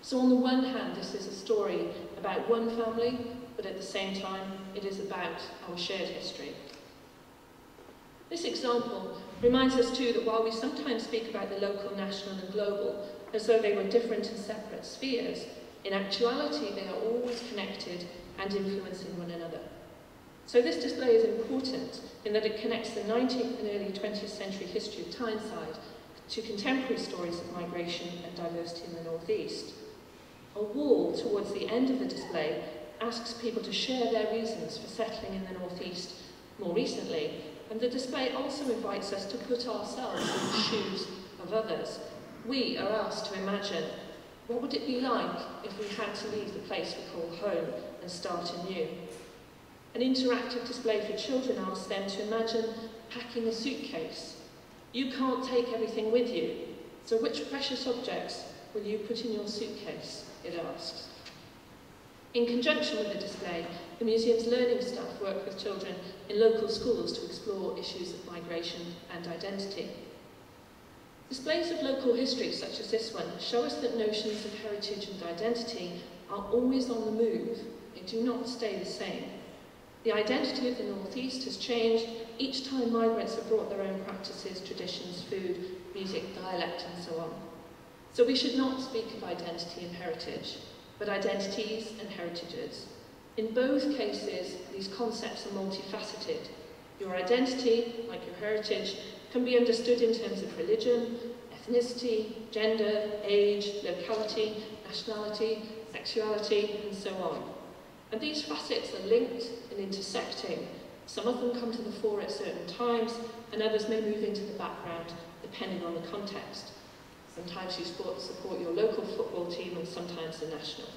So on the one hand, this is a story about one family, but at the same time, it is about our shared history. This example reminds us too that while we sometimes speak about the local, national and global as though they were different and separate spheres, in actuality, they are always connected and influencing one another. So this display is important in that it connects the 19th and early 20th century history of Tyneside to contemporary stories of migration and diversity in the northeast. A wall towards the end of the display asks people to share their reasons for settling in the northeast more recently, and the display also invites us to put ourselves in the shoes of others. We are asked to imagine what would it be like if we had to leave the place we call home and start anew? An interactive display for children asks them to imagine packing a suitcase, You can't take everything with you, so which precious objects will you put in your suitcase? It asks. In conjunction with the display, the museum's learning staff work with children in local schools to explore issues of migration and identity. Displays of local history such as this one show us that notions of heritage and identity are always on the move. They do not stay the same. The identity of the Northeast has changed each time migrants have brought their own practices, traditions, food, music, dialect and so on. So we should not speak of identity and heritage, but identities and heritages. In both cases, these concepts are multifaceted. Your identity, like your heritage, can be understood in terms of religion, ethnicity, gender, age, locality, nationality, sexuality, and so on. And these facets are linked and intersecting. Some of them come to the fore at certain times, and others may move into the background, depending on the context. Sometimes you support your local football team and sometimes the national.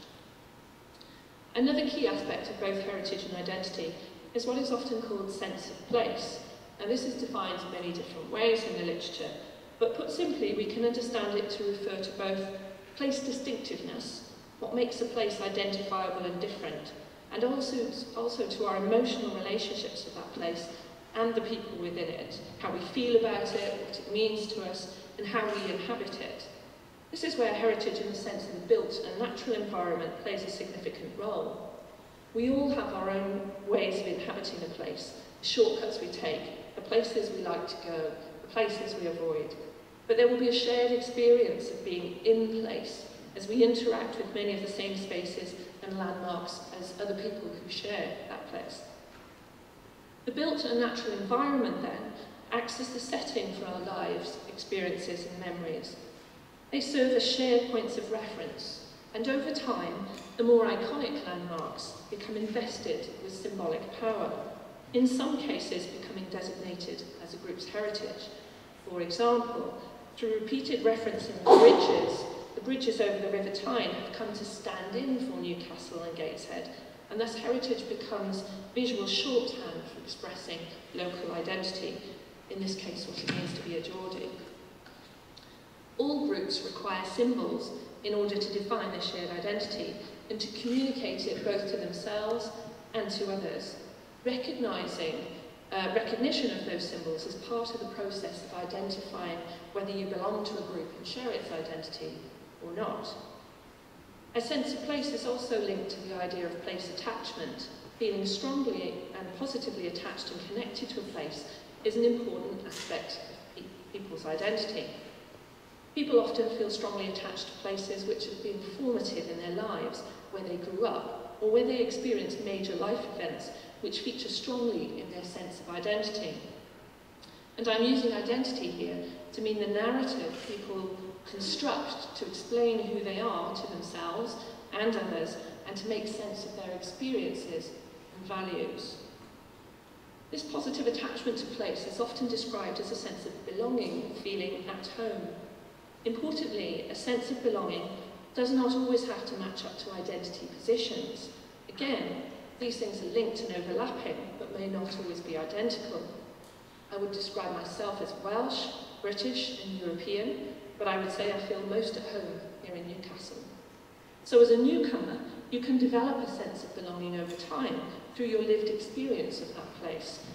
Another key aspect of both heritage and identity is what is often called sense of place. And this is defined in many different ways in the literature, but put simply, we can understand it to refer to both place distinctiveness, what makes a place identifiable and different, and also, also to our emotional relationships with that place and the people within it, how we feel about it, what it means to us, and how we inhabit it. This is where heritage in the sense of the built and natural environment plays a significant role. We all have our own ways of inhabiting a place, the shortcuts we take, the places we like to go, the places we avoid. But there will be a shared experience of being in place as we interact with many of the same spaces and landmarks as other people who share that place. The built and natural environment, then, acts as the setting for our lives, experiences and memories. They serve as shared points of reference, and over time, the more iconic landmarks become invested with symbolic power, in some cases becoming designated as a group's heritage. For example, through repeated referencing the bridges, bridges over the River Tyne have come to stand in for Newcastle and Gateshead, and thus heritage becomes visual shorthand for expressing local identity, in this case what it means to be a Geordie. All groups require symbols in order to define their shared identity and to communicate it both to themselves and to others. Recognising uh, recognition of those symbols is part of the process of identifying whether you belong to a group and share its identity or not. A sense of place is also linked to the idea of place attachment. Feeling strongly and positively attached and connected to a place is an important aspect of people's identity. People often feel strongly attached to places which have been formative in their lives, where they grew up, or where they experienced major life events which feature strongly in their sense of identity. And I'm using identity here to mean the narrative people construct to explain who they are to themselves and others and to make sense of their experiences and values. This positive attachment to place is often described as a sense of belonging, feeling at home. Importantly, a sense of belonging does not always have to match up to identity positions. Again, these things are linked and overlapping, but may not always be identical. I would describe myself as Welsh, British and European, but I would say I feel most at home here in Newcastle. So as a newcomer, you can develop a sense of belonging over time through your lived experience of that place,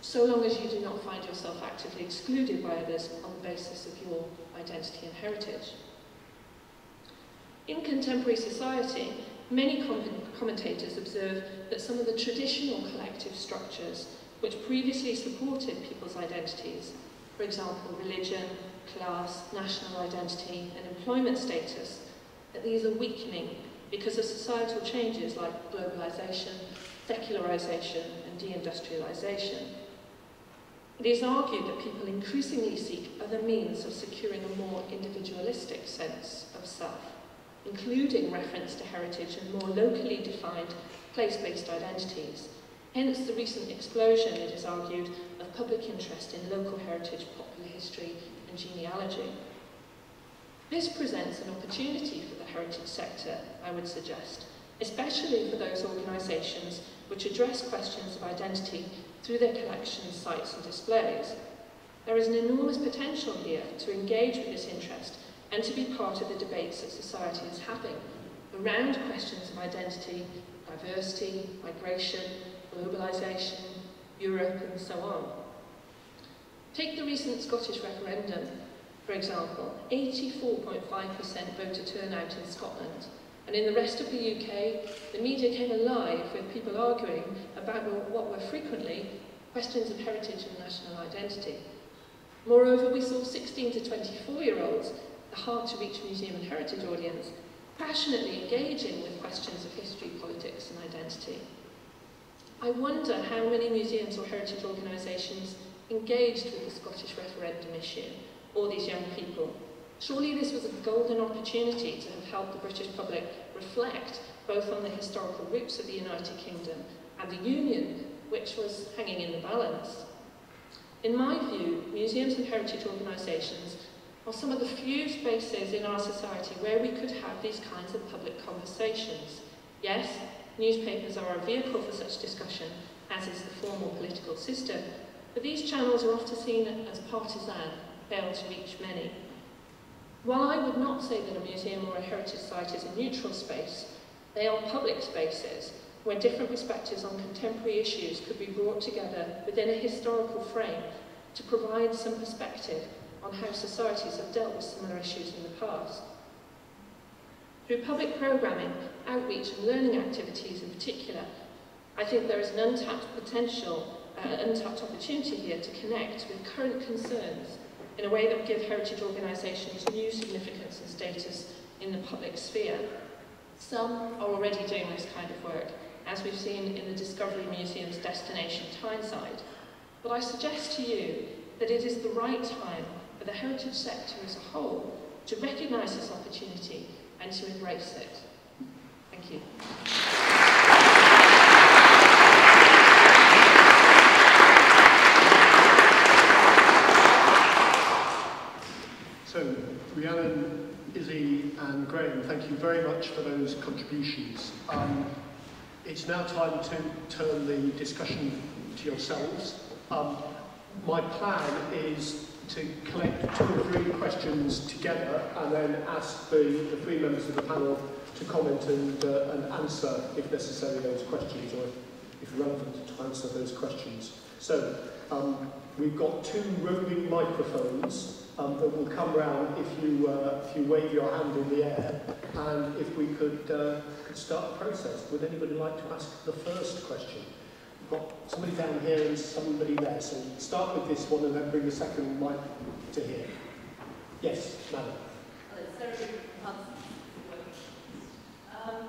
so long as you do not find yourself actively excluded by others on the basis of your identity and heritage. In contemporary society, many commentators observe that some of the traditional collective structures which previously supported people's identities, for example, religion, class, national identity and employment status, that these are weakening because of societal changes like globalisation, secularisation and deindustrialisation. It is argued that people increasingly seek other means of securing a more individualistic sense of self, including reference to heritage and more locally defined place-based identities. Hence the recent explosion, it is argued, of public interest in local heritage, popular history genealogy. This presents an opportunity for the heritage sector, I would suggest, especially for those organisations which address questions of identity through their collections, sites and displays. there is an enormous potential here to engage with this interest and to be part of the debates that society is having around questions of identity, diversity, migration, globalisation, Europe and so on. Take the recent Scottish referendum, for example. 84.5% voter turnout in Scotland. And in the rest of the UK, the media came alive with people arguing about what were frequently questions of heritage and national identity. Moreover, we saw 16 to 24-year-olds, the hard-to-reach museum and heritage audience, passionately engaging with questions of history, politics and identity. I wonder how many museums or heritage organisations engaged with the Scottish referendum issue, or these young people. Surely this was a golden opportunity to have helped the British public reflect both on the historical roots of the United Kingdom and the Union, which was hanging in the balance. In my view, museums and heritage organisations are some of the few spaces in our society where we could have these kinds of public conversations. Yes, newspapers are a vehicle for such discussion, as is the formal political system, but these channels are often seen as partisan, fail to reach many. While I would not say that a museum or a heritage site is a neutral space, they are public spaces where different perspectives on contemporary issues could be brought together within a historical frame to provide some perspective on how societies have dealt with similar issues in the past. Through public programming, outreach and learning activities in particular, I think there is an untapped potential, uh, untapped opportunity here to connect with current concerns in a way that will give heritage organisations new significance and status in the public sphere. Some are already doing this kind of work, as we've seen in the Discovery Museum's destination Tyneside. But I suggest to you that it is the right time for the heritage sector as a whole to recognise this opportunity and to embrace it. Thank you. So, Rhiannon, Izzy and Graham, thank you very much for those contributions. Um, it's now time to turn the discussion to yourselves. Um, my plan is to collect two or three questions together and then ask the, the three members of the panel to comment and, uh, and answer, if necessary, those questions or if relevant, to answer those questions. So, um, we've got two roving microphones um, that will come round if you, uh, if you wave your hand in the air. And if we could, uh, could start the process, would anybody like to ask the first question? We've got somebody down here and somebody there. So start with this one and then bring the second mic to here. Yes, madam. Um,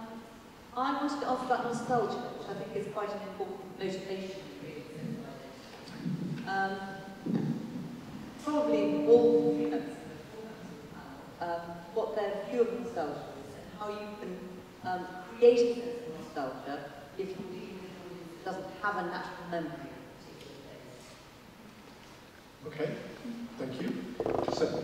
I wanted to ask about nostalgia, which I think is quite an important motivation. Um, probably all humans, um, what their view of nostalgia is and how you can um, create a sense of nostalgia if you doesn't have a natural memory. Okay, thank you. So,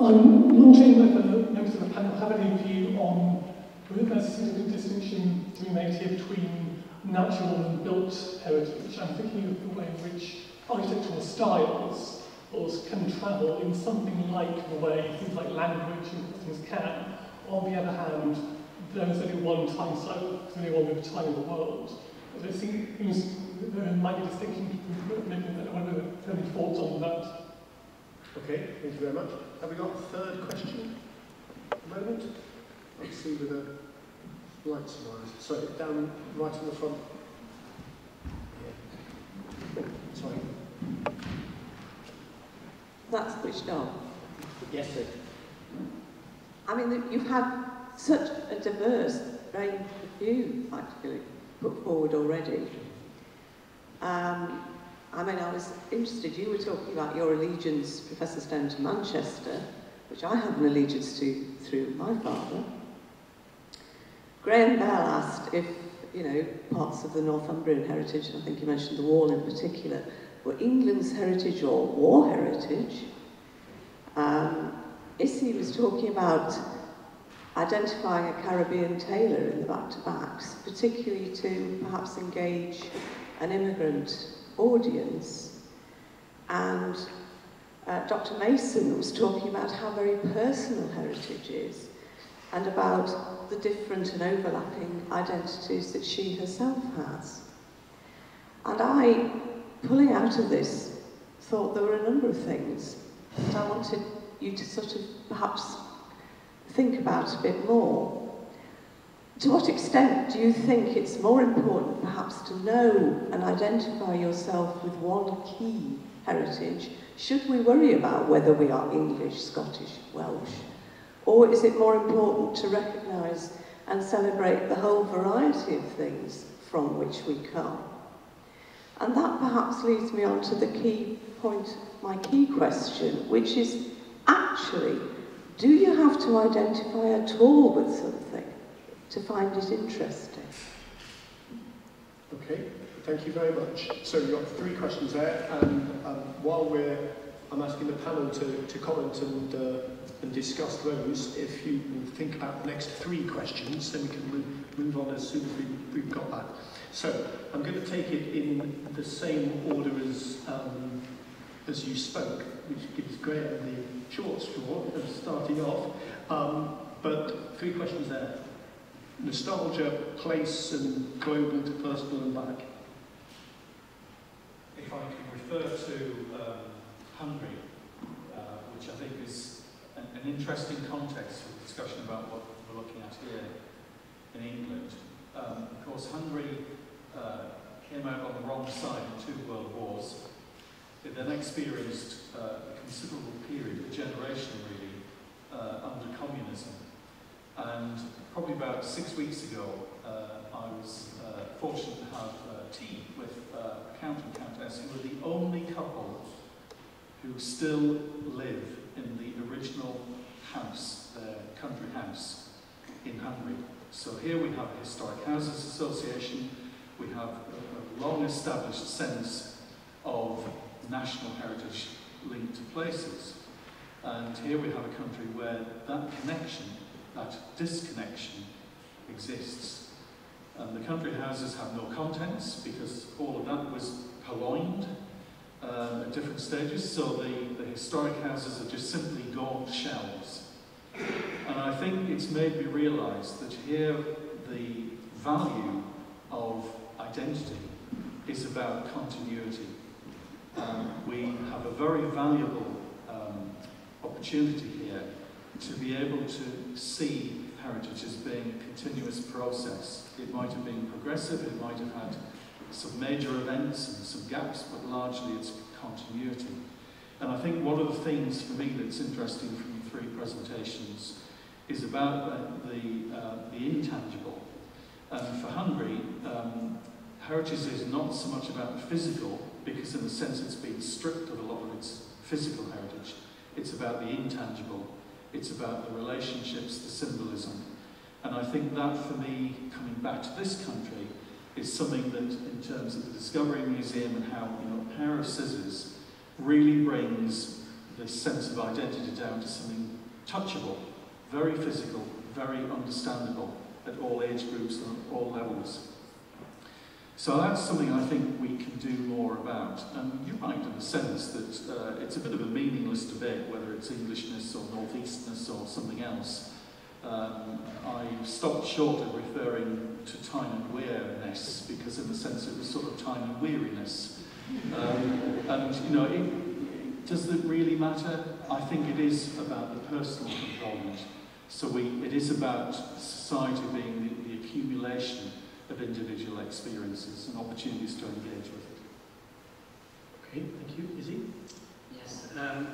I'm launching with the members of the panel have any view on whether there's a good distinction to be made here between natural and built heritage. I'm thinking of the way in which architectural styles can travel in something like the way things like language and things can. On the other hand, there is only one time cycle, there's only one time in the world. But it seems there might be a distinction, maybe I wonder there any thoughts on that. okay, thank you very much. Have we got a third question moment? Let's see with the lights on. Sorry, down right in the front. Yeah. Sorry. That's switched on. Yes, sir. I mean, you've had such a diverse range of views, actually, put forward already. Um, I mean, I was interested, you were talking about your allegiance, Professor Stone, to Manchester, which I have an allegiance to through my father. Graham Bell asked if, you know, parts of the Northumbrian heritage, I think you mentioned the wall in particular, England's heritage or war heritage. Um, Izzy was talking about identifying a Caribbean tailor in the back-to-backs, particularly to perhaps engage an immigrant audience. And uh, Dr. Mason was talking about how very personal heritage is and about the different and overlapping identities that she herself has. And I, pulling out of this, thought there were a number of things that I wanted you to sort of perhaps think about a bit more. To what extent do you think it's more important perhaps to know and identify yourself with one key heritage? Should we worry about whether we are English, Scottish, Welsh? Or is it more important to recognise and celebrate the whole variety of things from which we come? And that perhaps leads me on to the key point, my key question, which is actually, do you have to identify at all with something to find it interesting? Okay, thank you very much. So you've got three questions there, and um, while we're, I'm asking the panel to, to comment and, uh, and discuss those, if you think about the next three questions, then we can move, move on as soon as we, we've got that. So I'm going to take it in the same order as, um, as you spoke, which gives Graham the short straw of starting off. Um, but three questions there. Nostalgia, place and global to personal and back. If I can refer to um, Hungary, uh, which I think is an, an interesting context for discussion about what we're looking at here in England. Um, of course, Hungary uh, came out on the wrong side of two world wars. It then experienced uh, a considerable period, a generation really, uh, under communism. And probably about six weeks ago, uh, I was uh, fortunate to have tea with a count and countess who were the only couple who still live in the original house, their country house in Hungary. So here we have a Historic Houses Association, we have a, a long established sense of national heritage linked to places. And here we have a country where that connection that disconnection exists. And the country houses have no contents because all of that was purloined um, at different stages, so the, the historic houses are just simply gaunt shells. And I think it's made me realise that here the value of identity is about continuity. Um, we have a very valuable um, opportunity here to be able to see heritage as being a continuous process. It might have been progressive, it might have had some major events and some gaps, but largely it's continuity. And I think one of the things for me that's interesting from the three presentations is about the, the, uh, the intangible. And for Hungary, um, heritage is not so much about the physical, because in a sense it's been stripped of a lot of its physical heritage. It's about the intangible, it's about the relationships, the symbolism. And I think that, for me, coming back to this country, is something that, in terms of the Discovery Museum and how you know, a pair of scissors really brings this sense of identity down to something touchable, very physical, very understandable at all age groups and at all levels. So that's something I think we can do more about. And you're right in the sense that uh, it's a bit of a meaningless debate whether it's Englishness or Northeastness or something else. Um, I stopped short of referring to Tyne and Wearness because in the sense it was sort of Tyne and Wearness. Um, and, you know, it, does it really matter? I think it is about the personal component. So we, it is about society being the, the accumulation of individual experiences and opportunities to engage with it. Okay, thank you. Izzy? Yes. Um,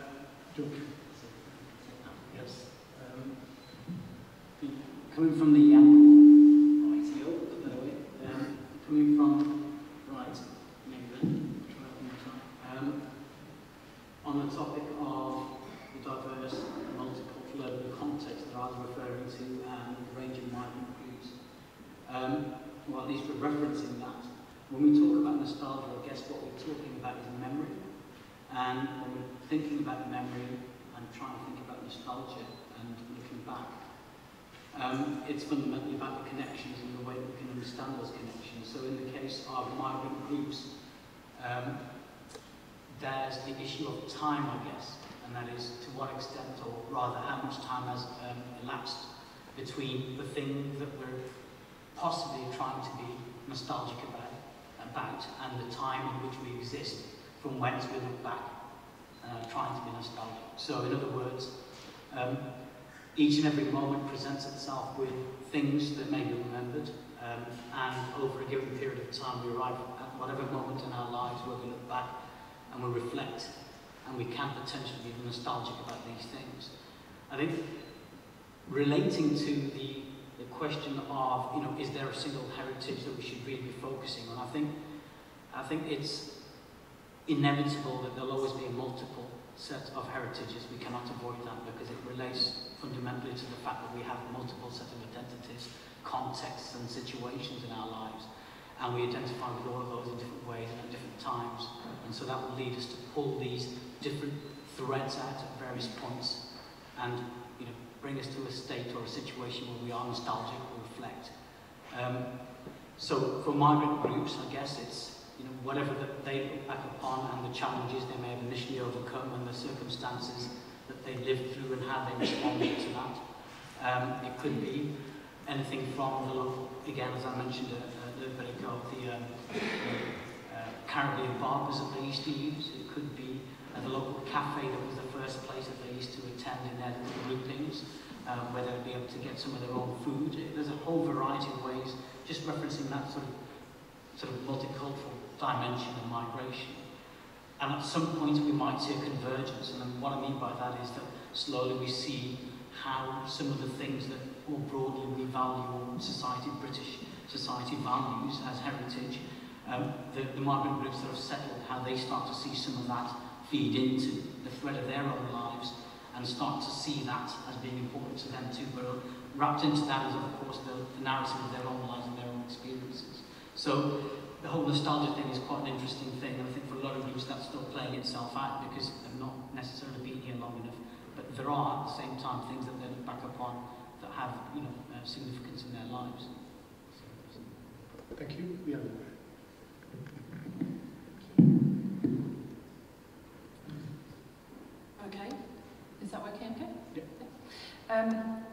Yes. um, the, coming from the um, right here, by the way, um, coming from right, maybe, try one more time. Um, on the topic of the diverse multicultural urban context that I was referring to and the range of migrant groups. Or at least we're referencing that. When we talk about nostalgia, I guess what we're talking about is memory. And when we're thinking about memory and trying to think about nostalgia and looking back, um, it's fundamentally about the connections and the way that we can understand those connections. So in the case of migrant groups, um, there's the issue of time, I guess, and that is to what extent, or rather how much time has um, elapsed between the thing that we're possibly trying to be nostalgic about, about and the time in which we exist from whence we look back, uh, trying to be nostalgic. So in other words, um, each and every moment presents itself with things that may be remembered, um, and over a given period of time we arrive at whatever moment in our lives where we look back and we reflect and we can potentially be nostalgic about these things. I think relating to the, the question of, you know, is there a single heritage that we should really be focusing on? I think, I think it's inevitable that there'll always be a multiple set of heritages. We cannot avoid that because it relates fundamentally to the fact that we have multiple set of identities, contexts and situations in our lives. And we identify with all of those in different ways and at different times. And so that will lead us to pull these different threads out at various points and bring us to a state or a situation where we are nostalgic or reflect. Um, so for migrant groups, I guess it's you know, whatever that they look back upon and the challenges they may have initially overcome and the circumstances that they lived through and how they responded to that. Um, it could be anything from the local, again, as I mentioned a, a little bit ago, the um, uh, Caribbean barbers that they used to use. It could be the local cafe that was the first place that attend in their little groupings, where they'd be able to get some of their own food. There's a whole variety of ways, just referencing that sort of, sort of multicultural dimension of migration. And at some point we might see a convergence, and what I mean by that is that slowly we see how some of the things that more broadly we value society, British society values as heritage, um, the, the migrant groups that have settled, how they start to see some of that feed into the thread of their own lives and start to see that as being important to them too. But wrapped into that is, of course, the, the narrative of their own lives and their own experiences. So the whole nostalgia thing is quite an interesting thing, and I think for a lot of groups that's still playing itself out because they've not necessarily been here long enough. But there are, at the same time, things that they look back upon that have, you know, uh, significance in their lives. Thank you. Yeah. Okay. Is that working okay? Yeah. Um,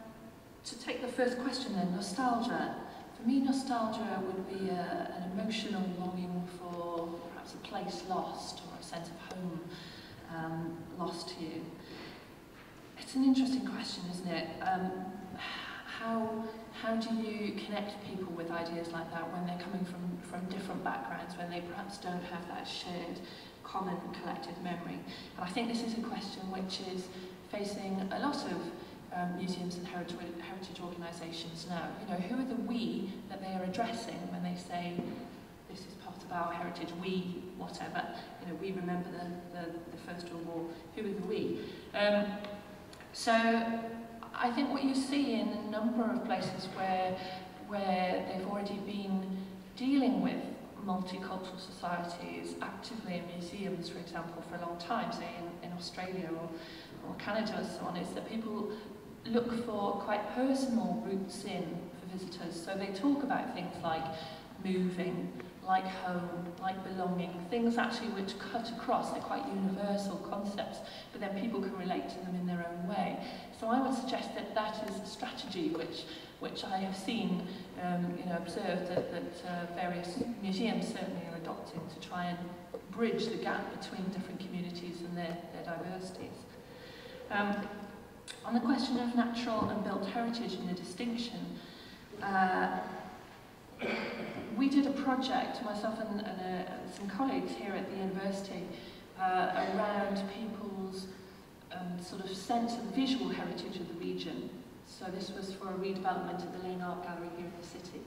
to take the first question then, nostalgia. For me, nostalgia would be a, an emotional longing for perhaps a place lost or a sense of home um, lost to you. It's an interesting question, isn't it? Um, how, how do you connect people with ideas like that when they're coming from, from different backgrounds, when they perhaps don't have that shared common collective memory? And I think this is a question which is facing a lot of um, museums and heritage, heritage organisations now. You know, who are the we that they are addressing when they say this is part of our heritage, we, whatever, you know, we remember the, the, the First World War, who are the we? Um, so I think what you see in a number of places where, where they've already been dealing with multicultural societies actively in museums, for example, for a long time, say in, in Australia or, or Canada and so on, is that people look for quite personal roots in for visitors. So they talk about things like moving, like home, like belonging, things actually which cut across, they're quite universal concepts, but then people can relate to them in their own way. So I would suggest that that is a strategy which which I have seen, um, you know, observed that, that uh, various museums certainly are adopting to try and bridge the gap between different communities and their, their diversities. Um, on the question of natural and built heritage and the distinction, uh, we did a project, myself and, and, uh, and some colleagues here at the university, uh, around people's um, sort of sense of visual heritage of the region So this was for a redevelopment of the Lane Art Gallery here in the city,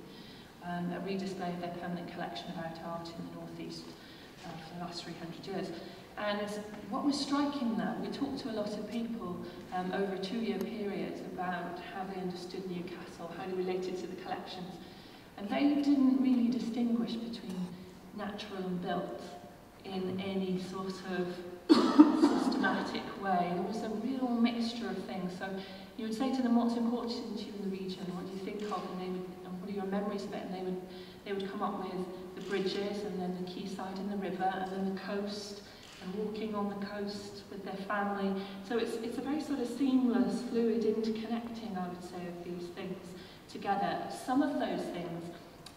um, a redisplay of their permanent collection of art art in the northeast uh, for the last 300 years. And what was striking there, we talked to a lot of people um, over a two-year period about how they understood Newcastle, how they related to the collections, and they didn't really distinguish between natural and built in any sort of *coughs* systematic way. It was a real mixture of things. So you would say to them what's important to you in the region, what do you think of, and, they would, and what are your memories of it, and they would, they would come up with the bridges, and then the quayside and the river, and then the coast, and walking on the coast with their family. So it's, it's a very sort of seamless, fluid interconnecting, I would say, of these things together. Some of those things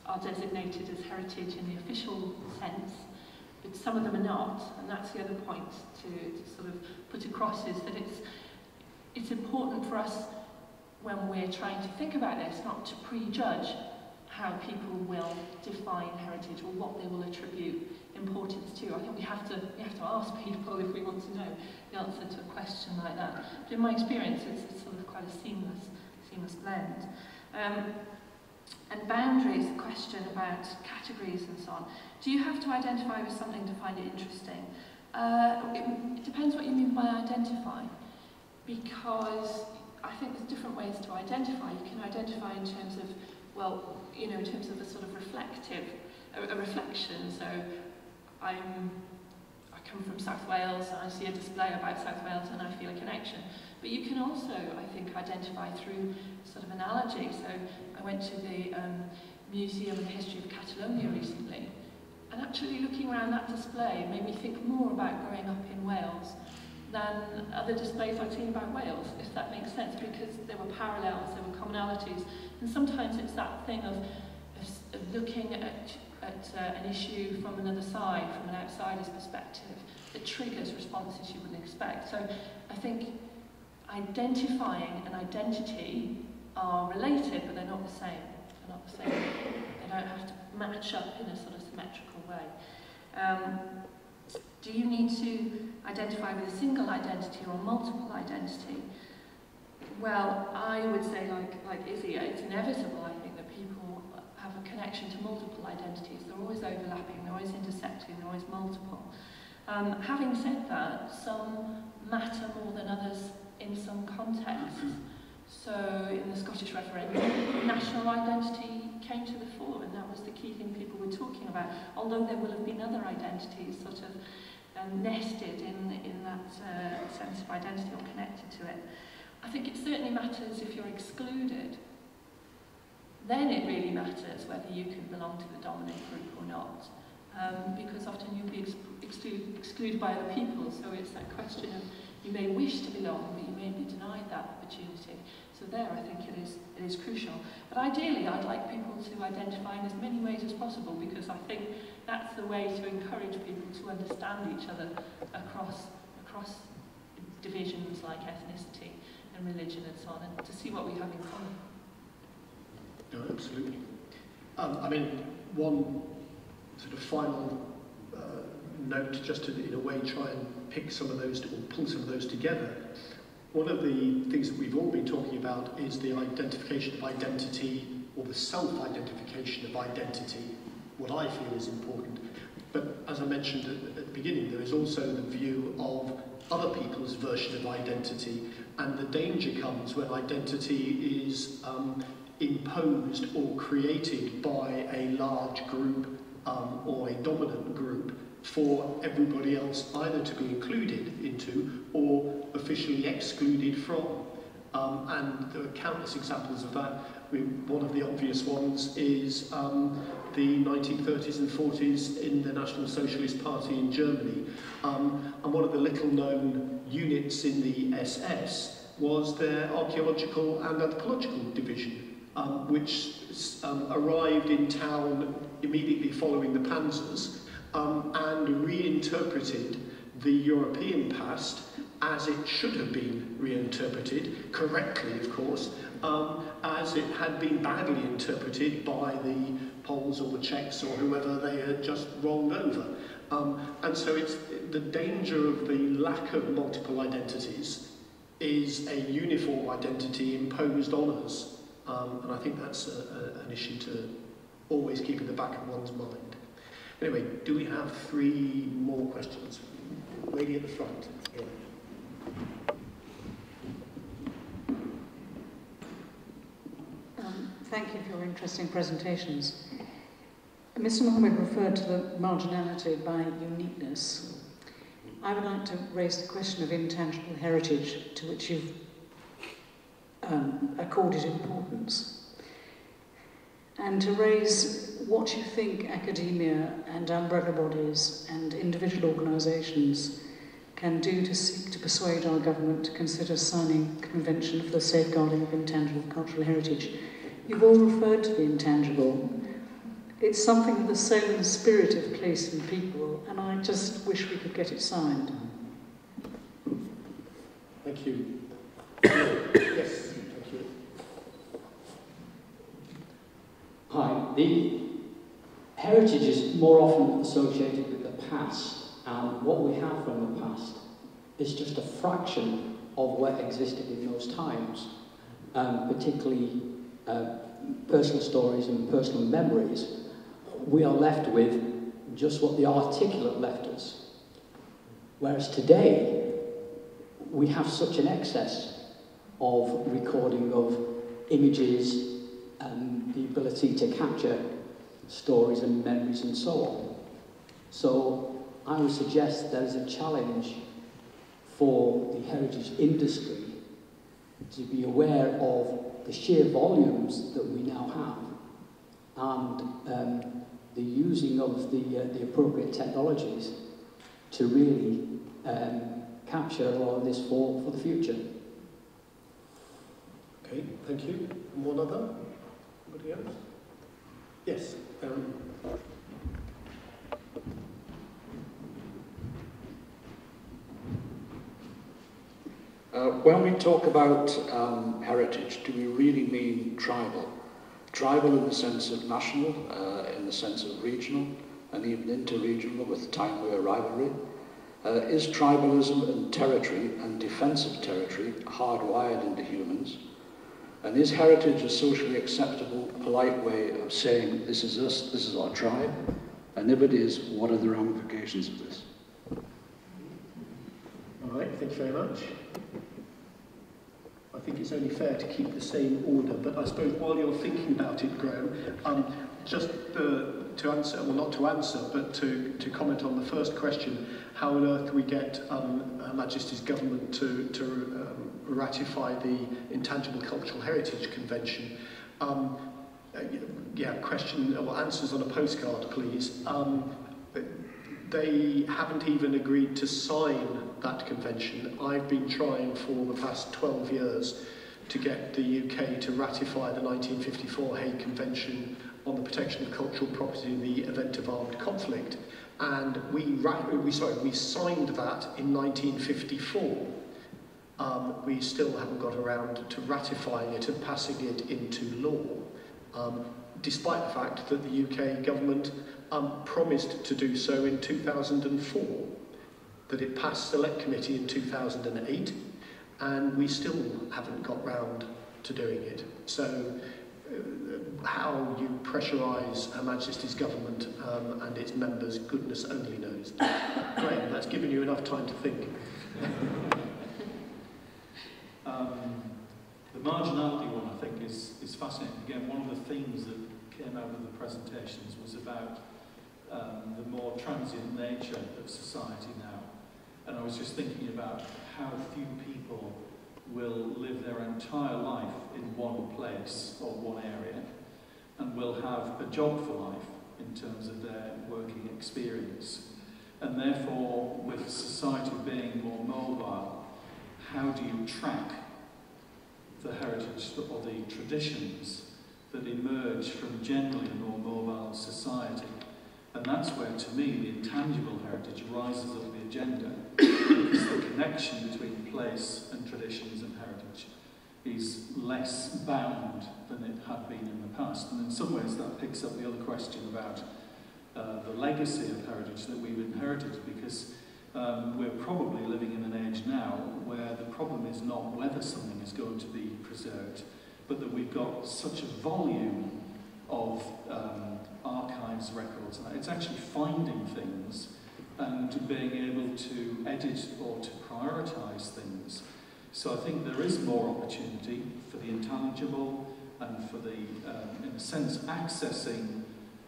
are designated as heritage in the official sense, but some of them are not. And that's the other point to, to sort of put across is that it's it's important for us when we're trying to think about this not to prejudge how people will define heritage or what they will attribute importance to. I think we have to, we have to ask people if we want to know the answer to a question like that. But in my experience, it's, it's sort of quite a seamless, seamless blend. Um, and boundaries, the question about categories and so on. Do you have to identify with something to find it interesting? Uh, it, it depends what you mean by identify, because I think there's different ways to identify. You can identify in terms of, well, you know, in terms of a sort of reflective, a, a reflection. So I'm, I come from South Wales and I see a display about South Wales and I feel a connection. But you can also, I think, identify through sort of analogy. So I went to the um, Museum of the History of Catalonia recently and actually looking around that display made me think more about growing up in Wales than other displays I've seen about Wales, if that makes sense, because there were parallels, there were commonalities. And sometimes it's that thing of, of, of looking at, at uh, an issue from another side, from an outsider's perspective, that triggers responses you wouldn't expect. So I think identifying and identity are related, but they're not the same. They're not the same. They don't have to match up in a sort of symmetrical way. Um, do you need to identify with a single identity or multiple identity? Well, I would say, like, like Izzy, it's inevitable, I think, that people have a connection to multiple identities. They're always overlapping, they're always intersecting, they're always multiple. Um, having said that, some matter more than others in some contexts. So in the Scottish referendum, national identity came to the fore, and that was the key thing people were talking about, although there will have been other identities sort of um, nested in, in that uh, sense of identity or connected to it. I think it certainly matters if you're excluded. Then it really matters whether you can belong to the dominant group or not, um, because often you'll be ex excluded, excluded by other people. So it's that question of you may wish to belong, but you may be denied that opportunity. So there, I think it is it is crucial. But ideally, I'd like people to identify in as many ways as possible because I think that's the way to encourage people to understand each other across, across divisions like ethnicity and religion and so on, and to see what we have in common. No, absolutely. Um, I mean, one sort of final uh, note, just to, in a way, try and pick some of those, or pull some of those together, one of the things that we've all been talking about is the identification of identity or the self-identification of identity, what I feel is important. But as I mentioned at, at the beginning, there is also the view of other people's version of identity, and the danger comes when identity is um, imposed or created by a large group um, or a dominant group for everybody else either to be included into or officially excluded from. Um, and there are countless examples of that. We, one of the obvious ones is um, the 1930s and 40s in the National Socialist Party in Germany. Um, and one of the little known units in the SS was their archaeological and anthropological division, um, which um, arrived in town immediately following the Panzers um, and reinterpreted the European past as it should have been reinterpreted, correctly of course, um, as it had been badly interpreted by the Poles or the Czechs or whoever they had just rolled over. Um, and so it's the danger of the lack of multiple identities is a uniform identity imposed on us. Um, and I think that's a, a, an issue to always keep in the back of one's mind. Anyway, do we have three more questions? Lady at the front. Yeah. Um, thank you for your interesting presentations. Mr Mohammed referred to the marginality by uniqueness. I would like to raise the question of intangible heritage to which you've um, accorded importance and to raise what you think academia and umbrella bodies and individual organisations can do to seek to persuade our government to consider signing convention for the safeguarding of intangible cultural heritage. You've all referred to the intangible. It's something with the soul and spirit of place and people, and I just wish we could get it signed. Thank you. yes, thank you. Hi. The heritage is more often associated with the past, and what we have from the past is just a fraction of what existed in those times, um, particularly uh, personal stories and personal memories. We are left with just what the articulate left us. Whereas today, we have such an excess of recording of images and the ability to capture stories and memories and so on. So I would suggest there is a challenge for the heritage industry to be aware of the sheer volumes that we now have and um, the using of the, uh, the appropriate technologies to really um, capture all of this for, for the future. Okay, thank you. One other? Yes. Um, Uh, when we talk about um, heritage, do we really mean tribal? Tribal in the sense of national, uh, in the sense of regional, and even interregional with Tyne-Wear rivalry? Uh, is tribalism and territory and defensive territory hardwired into humans? And is heritage a socially acceptable, polite way of saying, this is us, this is our tribe? And if it is, what are the ramifications of this? all right, thank you very much. I think it's only fair to keep the same order, but I suppose while you're thinking about it, Graham, um, just uh, to answer, well not to answer, but to, to comment on the first question, how on earth do we get um, Her Majesty's government to, to um, ratify the Intangible Cultural Heritage Convention? Um, uh, yeah, question, or answers on a postcard, please. Um, they haven't even agreed to sign that convention. I've been trying for the past 12 years to get the UK to ratify the 1954 Hague Convention on the protection of cultural property in the event of armed conflict. And we, we, sorry, we signed that in 1954. Um, we still haven't got around to ratifying it and passing it into law, um, despite the fact that the UK government um, promised to do so in 2004, that it passed select committee in 2008, and we still haven't got round to doing it. So uh, how you pressurise Her Majesty's government um, and its members, goodness only knows. *coughs* Graham, that's given you enough time to think. *laughs* um, the marginality one, I think, is, is fascinating. Again, one of the themes that came out of the presentations was about um, the more transient nature of society now. And I was just thinking about how few people will live their entire life in one place or one area and will have a job for life in terms of their working experience. And therefore, with society being more mobile, how do you track the heritage or the traditions that emerge from generally a more mobile society? And that's where, to me, the intangible heritage rises up the agenda. because the connection between place and traditions and heritage is less bound than it had been in the past. And in some ways, that picks up the other question about uh, the legacy of heritage that we've inherited, because um, we're probably living in an age now where the problem is not whether something is going to be preserved, but that we've got such a volume of um, archives records. It's actually finding things and being able to edit or to prioritize things. So I think there is more opportunity for the intangible and for the, um, in a sense, accessing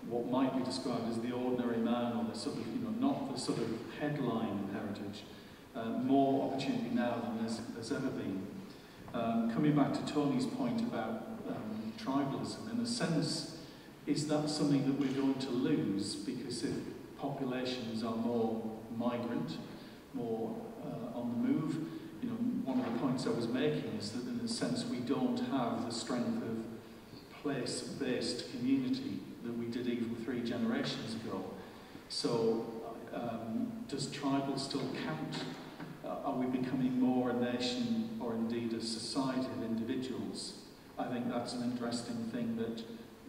what might be described as the ordinary man or the sort of, you know, not the sort of headline heritage. Uh, more opportunity now than there's, there's ever been. Um, coming back to Tony's point about um, tribalism, in a sense, is that something that we're going to lose? Because if populations are more migrant, more uh, on the move, you know, one of the points I was making is that in a sense we don't have the strength of place-based community that we did even three generations ago. So um, does tribal still count? Uh, are we becoming more a nation or indeed a society of individuals? I think that's an interesting thing that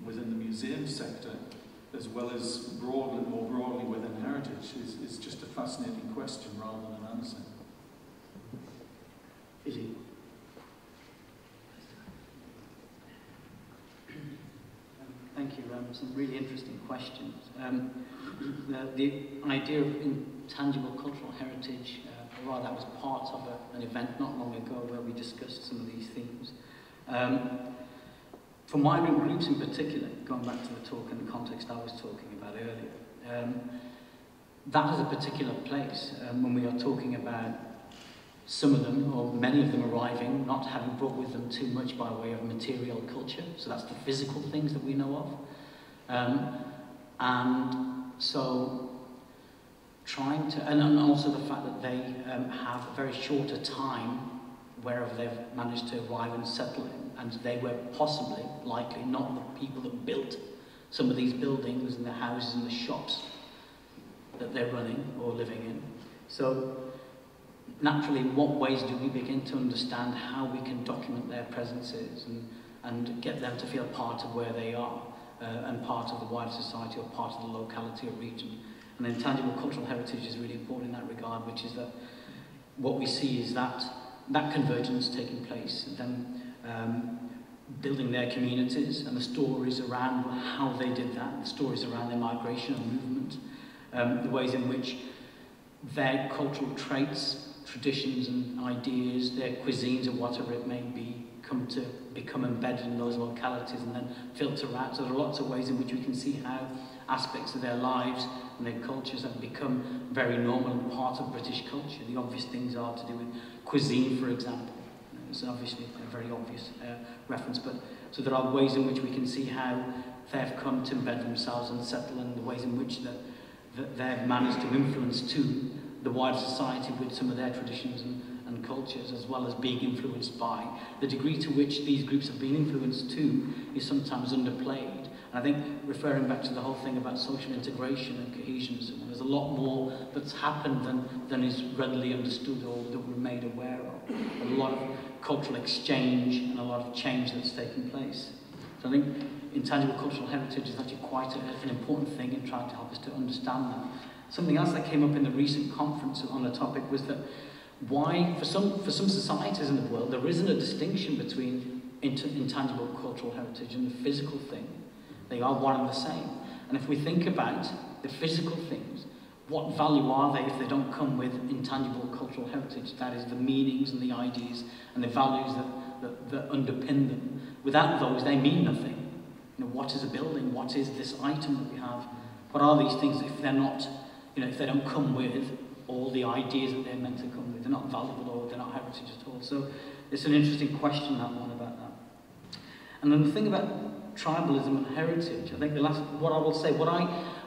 within the museum sector, as well as broadly, more broadly within heritage, is, is just a fascinating question rather than an answer. Izzy. Thank you. Um, some really interesting questions. Um, the, the, idea of intangible cultural heritage, uh, well, that was part of a, an event not long ago where we discussed some of these themes. Um, for migrant groups in particular, going back to the talk and the context I was talking about earlier, um, that is a particular place um, when we are talking about some of them, or many of them arriving, not having brought with them too much by way of material culture, so that's the physical things that we know of. Um, and so trying to, and, also the fact that they um, have a very shorter time wherever they've managed to arrive and settle in and they were possibly, likely, not the people that built some of these buildings and the houses and the shops that they're running or living in. So naturally, in what ways do we begin to understand how we can document their presences and, and get them to feel part of where they are uh, and part of the wider society or part of the locality or region. And intangible cultural heritage is really important in that regard, which is that what we see is that that convergence taking place, then um, building their communities and the stories around how they did that, the stories around their migration and movement, um, the ways in which their cultural traits, traditions and ideas, their cuisines or whatever it may be, come to become embedded in those localities and then filter out. So there are lots of ways in which we can see how aspects of their lives and their cultures have become very normal and part of British culture. The obvious things are to do with cuisine, for example. It's obviously a very obvious uh, reference, but so there are ways in which we can see how they've come to embed themselves and settle and the ways in which that, that they've managed to influence too the wider society with some of their traditions and, and cultures, as well as being influenced by. The degree to which these groups have been influenced too is sometimes underplayed. And I think referring back to the whole thing about social integration and cohesion, there's a lot more that's happened than, than is readily understood or that we're made aware of. A lot of cultural exchange and a lot of change that's taken place. So I think intangible cultural heritage is actually quite a, an important thing in trying to help us to understand that. Something else that came up in the recent conference on the topic was that why, for some, for some societies in the world, there isn't a distinction between intangible cultural heritage and the physical thing. They are one and the same. And if we think about the physical things, what value are they if they don't come with intangible cultural heritage? That is, the meanings and the ideas and the values that, that, that underpin them. Without those, they mean nothing. You know, what is a building? What is this item that we have? What are these things if they're not, you know, if they don't come with all the ideas that they're meant to come with, they're not valuable or they're not heritage at all. So it's an interesting question, that one, about that. And then the thing about tribalism and heritage, I think the last, what I will say, what I,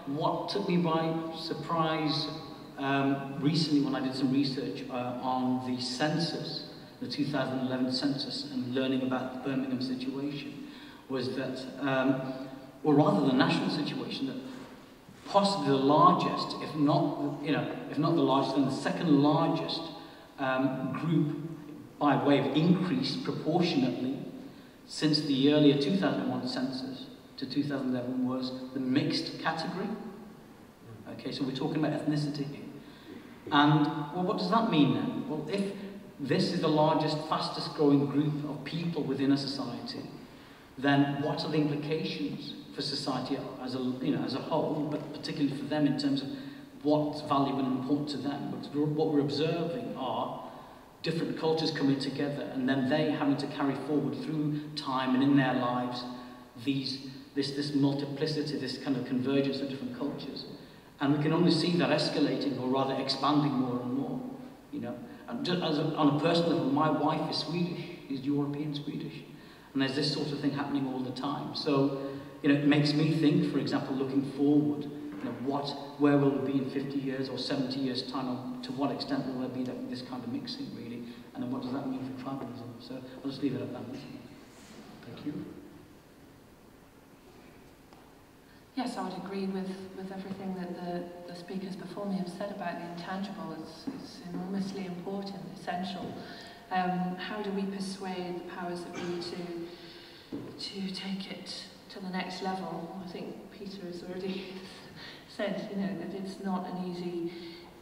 what took me by surprise um, recently when I did some research uh, on the census, the 2011 census, and learning about the Birmingham situation, was that, um, or rather the national situation, that possibly the largest, if not, you know, if not the largest, then the second largest um, group by way of increase proportionately since the earlier 2001 census to 2011 was the mixed category. Okay, so we're talking about ethnicity here. And, well, what does that mean then? Well, if this is the largest, fastest growing group of people within a society, then what are the implications? for society as a, you know, as a whole, but particularly for them in terms of what's valuable and important to them. but what we're observing are different cultures coming together and then they having to carry forward through time and in their lives these this this multiplicity, this kind of convergence of different cultures. And we can only see that escalating or rather expanding more and more, you know. And just as a, on a personal level, my wife is Swedish, is European Swedish. And there's this sort of thing happening all the time. So you know, it makes me think, for example, looking forward, you know, what, where will we be in 50 years or 70 years' time, and to what extent will there be that, this kind of mixing, really, and then what does that mean for tribalism? So I'll just leave it at that. Thank you. Yes, I would agree with, with everything that the, the speakers before me have said about the intangible. It's, it's enormously important, essential. Um, how do we persuade the powers that be to, to take it to the next level. I think Peter has already *laughs* said, you know, that it's not an easy,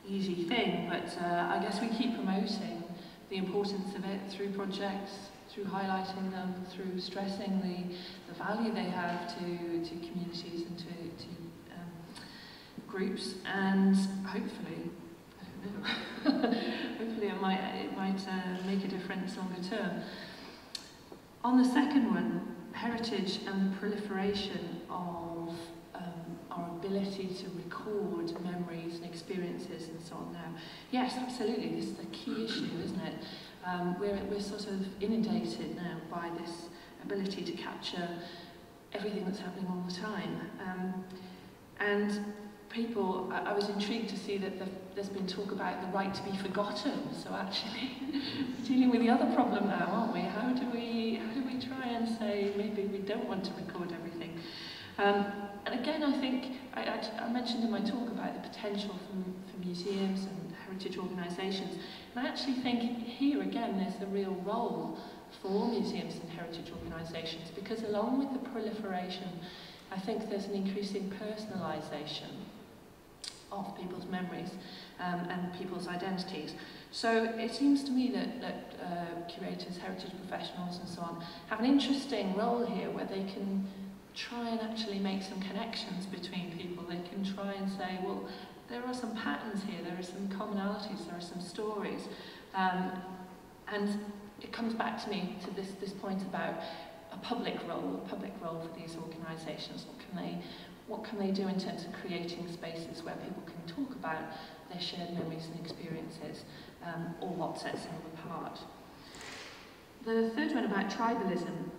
easy thing, but uh, I guess we keep promoting the importance of it through projects, through highlighting them, through stressing the, the value they have to, to communities and to, to um, groups, and hopefully, I don't know, *laughs* hopefully it might, it might uh, make a difference longer term. On the second one, heritage and the proliferation of um, our ability to record memories and experiences and so on now. Yes, absolutely, this is the key issue, isn't it? Um, we're, we're sort of inundated now by this ability to capture everything that's happening all the time. Um, and people, I, I was intrigued to see that the, there's been talk about the right to be forgotten. So actually, *laughs* we're dealing with the other problem now, aren't we? How do we, how do we try and say maybe we don't want to record everything? Um, and again, I think, I, I, I mentioned in my talk about the potential for, for museums and heritage organisations and I actually think here again there's a real role for museums and heritage organisations because along with the proliferation, I think there's an increasing personalisation of people's memories um, and people's identities. So it seems to me that, that uh, curators, heritage professionals and so on have an interesting role here where they can try and actually make some connections between people. They can try and say, well, there are some patterns here, there are some commonalities, there are some stories. Um, and it comes back to me to this, this point about a public role, a public role for these organisations. What can they what can they do in terms of creating spaces where people can talk about their shared memories and experiences um, or what sets them apart. The third one about tribalism.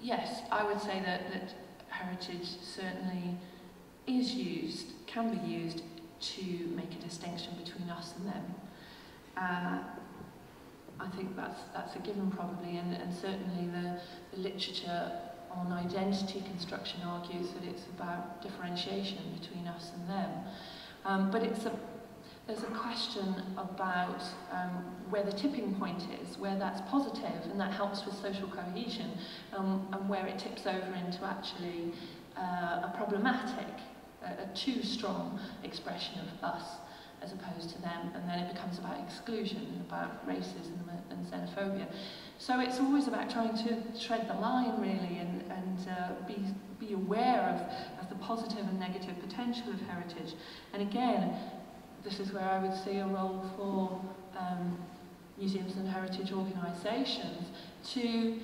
Yes, I would say that, that heritage certainly is used, can be used to make a distinction between us and them. Uh, I think that's, that's a given probably, and, and certainly the, the literature on identity construction argues that it's about differentiation between us and them. Um, but it's a, there's a question about um, where the tipping point is, where that's positive and that helps with social cohesion, um, and where it tips over into actually uh, a problematic, a, a too strong expression of us. As opposed to them, and then it becomes about exclusion, about racism and xenophobia. So it's always about trying to tread the line, really, and, and uh, be, be aware of, of the positive and negative potential of heritage. And again, this is where I would see a role for um, museums and heritage organisations to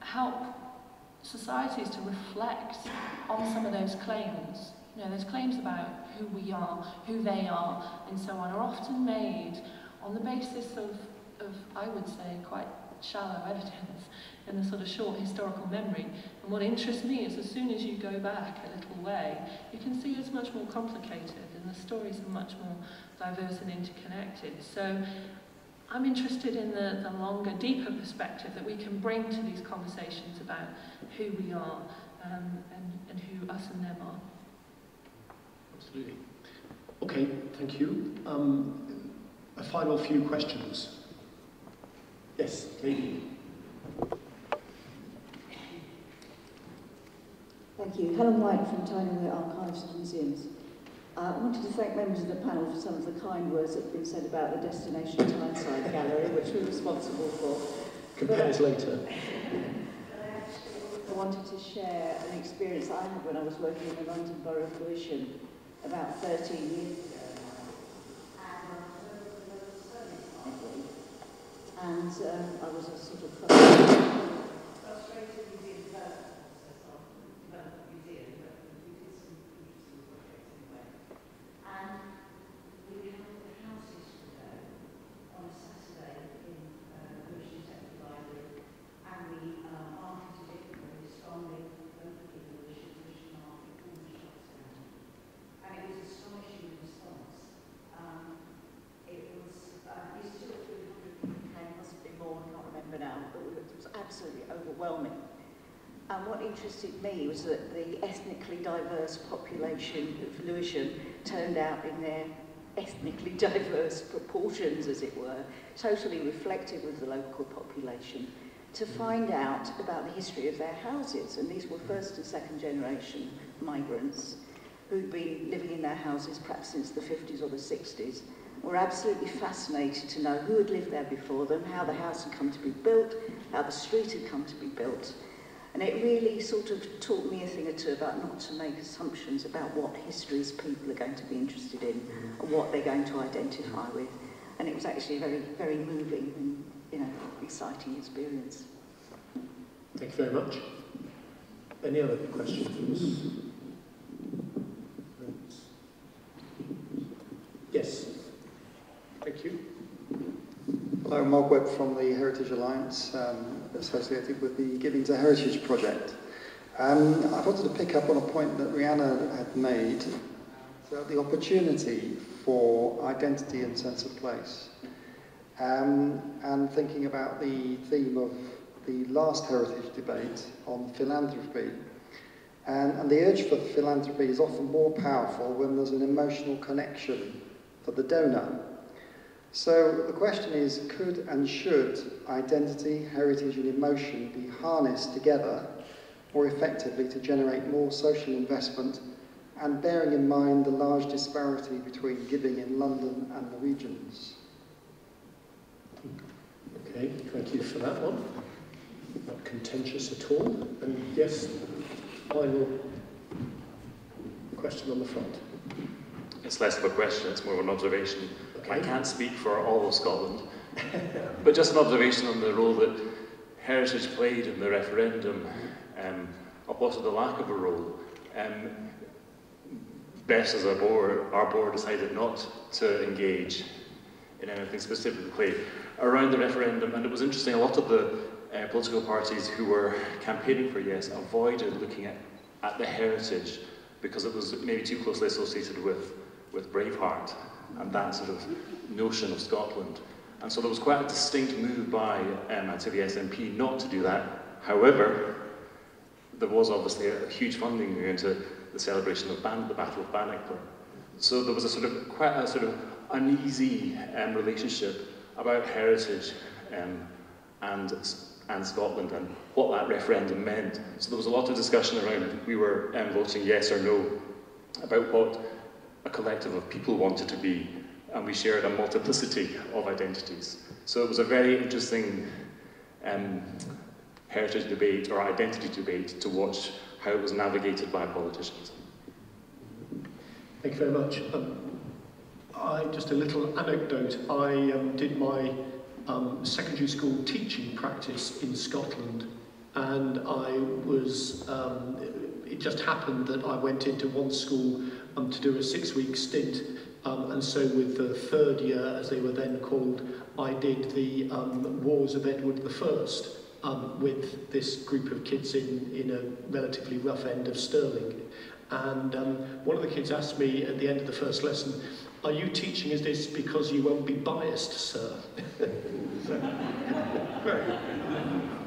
help societies to reflect on some of those claims you know, those claims about who we are, who they are, and so on, are often made on the basis of, of I would say, quite shallow evidence in the sort of short historical memory. And what interests me is as soon as you go back a little way, you can see it's much more complicated and the stories are much more diverse and interconnected. So I'm interested in the, the longer, deeper perspective that we can bring to these conversations about who we are um, and, and who us and them are. Absolutely. Okay, thank you. Um, a final few questions. Yes, lady. Thank you. Helen White from Tynemouth Archives and Museums. Uh, I wanted to thank members of the panel for some of the kind words that have been said about the Destination Tyneside Gallery, which we're responsible for. Compares later. I wanted to share an experience I had when I was working in the London Borough of Lewisham about 13 years ago now. And um, I was a sort of frustrated was that the ethnically diverse population of Lewisham turned out in their ethnically *laughs* diverse proportions, as it were, totally reflective of the local population, to mm. find out about the history of their houses. And these were first and second generation migrants who'd been living in their houses perhaps since the 50s or the 60s, were absolutely fascinated to know who had lived there before them, how the house had come to be built, how the street had come to be built. And it really sort of taught me a thing or two about not to make assumptions about what histories people are going to be interested in mm. or what they're going to identify mm. with. And it was actually a very, very moving and you know, exciting experience. Thank you very much. Any other questions? Hello, Mark Webb from the Heritage Alliance, um, associated with the Giving to Heritage project. Um, I wanted to pick up on a point that Rhiannon had made, about the opportunity for identity and sense of place. Um, and thinking about the theme of the last heritage debate on philanthropy. And, and the urge for philanthropy is often more powerful when there's an emotional connection for the donor. So the question is, could and should identity, heritage and emotion be harnessed together more effectively to generate more social investment and bearing in mind the large disparity between giving in London and the regions? Okay, thank you for that one. Not contentious at all. And yes, final question on the front. It's less of a question, it's more of an observation. I can't speak for all of Scotland, *laughs* but just an observation on the role that heritage played in the referendum, um, or possibly the lack of a role. Um, best as a board, our board decided not to engage in anything specifically around the referendum, and it was interesting, a lot of the uh, political parties who were campaigning for yes avoided looking at, at the heritage because it was maybe too closely associated with, with Braveheart and that sort of notion of Scotland. And so there was quite a distinct move by, um, I'd say, the SNP not to do that. However, there was obviously a, huge funding into the celebration of Ban the Battle of Bannockburn. So there was a sort of quite a sort of uneasy um, relationship about heritage um, and, and Scotland and what that referendum meant. So there was a lot of discussion around we were um, voting yes or no about what a collective of people wanted to be, and we shared a multiplicity of identities. So it was a very interesting um, heritage debate or identity debate to watch how it was navigated by politicians. Thank you very much. Um, I, just a little anecdote. I um, did my um, secondary school teaching practice in Scotland, and I was. Um, it just happened that I went into one school um, to do a six-week stint, um, and so with the third year, as they were then called, I did the um, Wars of Edward I um, with this group of kids in in a relatively rough end of Stirling. And um, one of the kids asked me at the end of the first lesson, are you teaching us this because you won't be biased, sir? *laughs*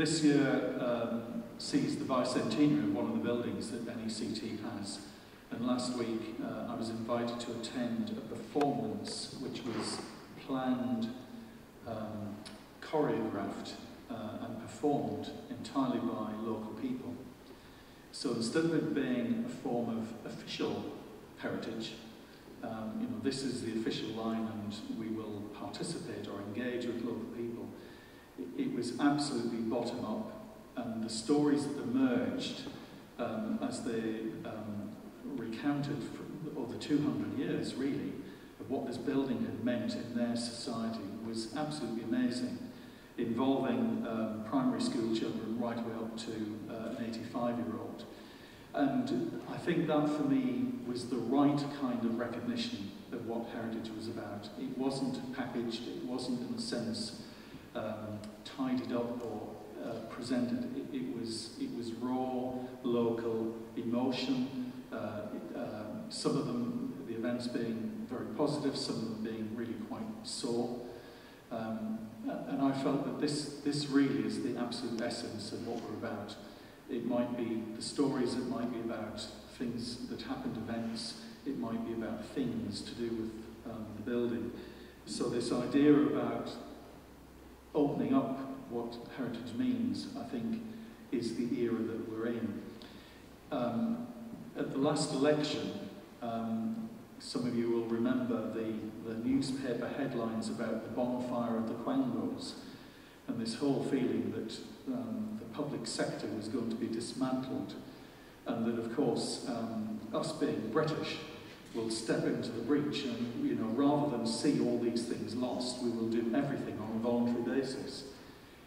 this year um, sees the bicentenary of one of the buildings that NECT has. And last week uh, I was invited to attend a performance which was planned, um, choreographed uh, and performed entirely by local people. So instead of it being a form of official heritage, um, you know, this is the official line and we will participate or engage with local people. It, was absolutely bottom up and the stories that emerged um, as they um, recounted over 200 years really of what this building had meant in their society was absolutely amazing involving um, primary school children right way up to uh, an 85 year old. And I think that for me was the right kind of recognition of what heritage was about. It wasn't packaged, it wasn't in a sense um, tidied up or uh, presented. It, it, was, it was raw, local emotion, uh, it, um, some of them, the events being very positive, some of them being really quite sore. Um, and I felt that this, this really is the absolute essence of what we're about. It might be the stories, it might be about things that happened, events, it might be about things to do with um, the building. So this idea about opening up what heritage means, I think, is the era that we're in. Um, at the last election, um, some of you will remember the, the newspaper headlines about the bonfire of the Quangos and this whole feeling that um, the public sector was going to be dismantled and that, of course, um, us being British will step into the breach and, you know, rather than see all these things lost, we will do everything voluntary basis.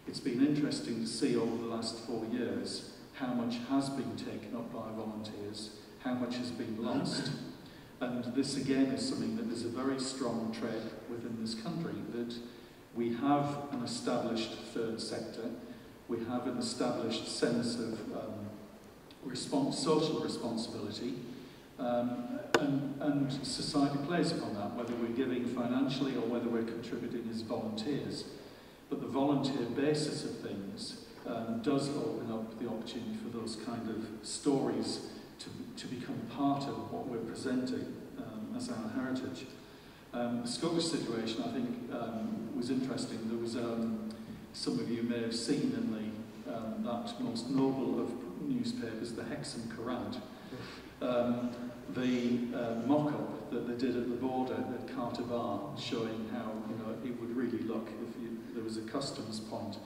It's been interesting to see over the last four years how much has been taken up by volunteers, how much has been lost. And this again is something that is a very strong trait within this country, that we have an established third sector, we have an established sense of um, response, social responsibility, um, and, and society plays upon that, whether we're giving financially or whether we're contributing as volunteers. But the volunteer basis of things um, does open up the opportunity for those kind of stories to, to become part of what we're presenting um, as our heritage. Um, the Scottish situation, I think, um, was interesting. There was, um, some of you may have seen in the, um, that most noble of newspapers, the Hexham Courant, um, the uh, mock-up that they did at the border at Carter Bar, showing how you know it would really look if you, there was a customs point.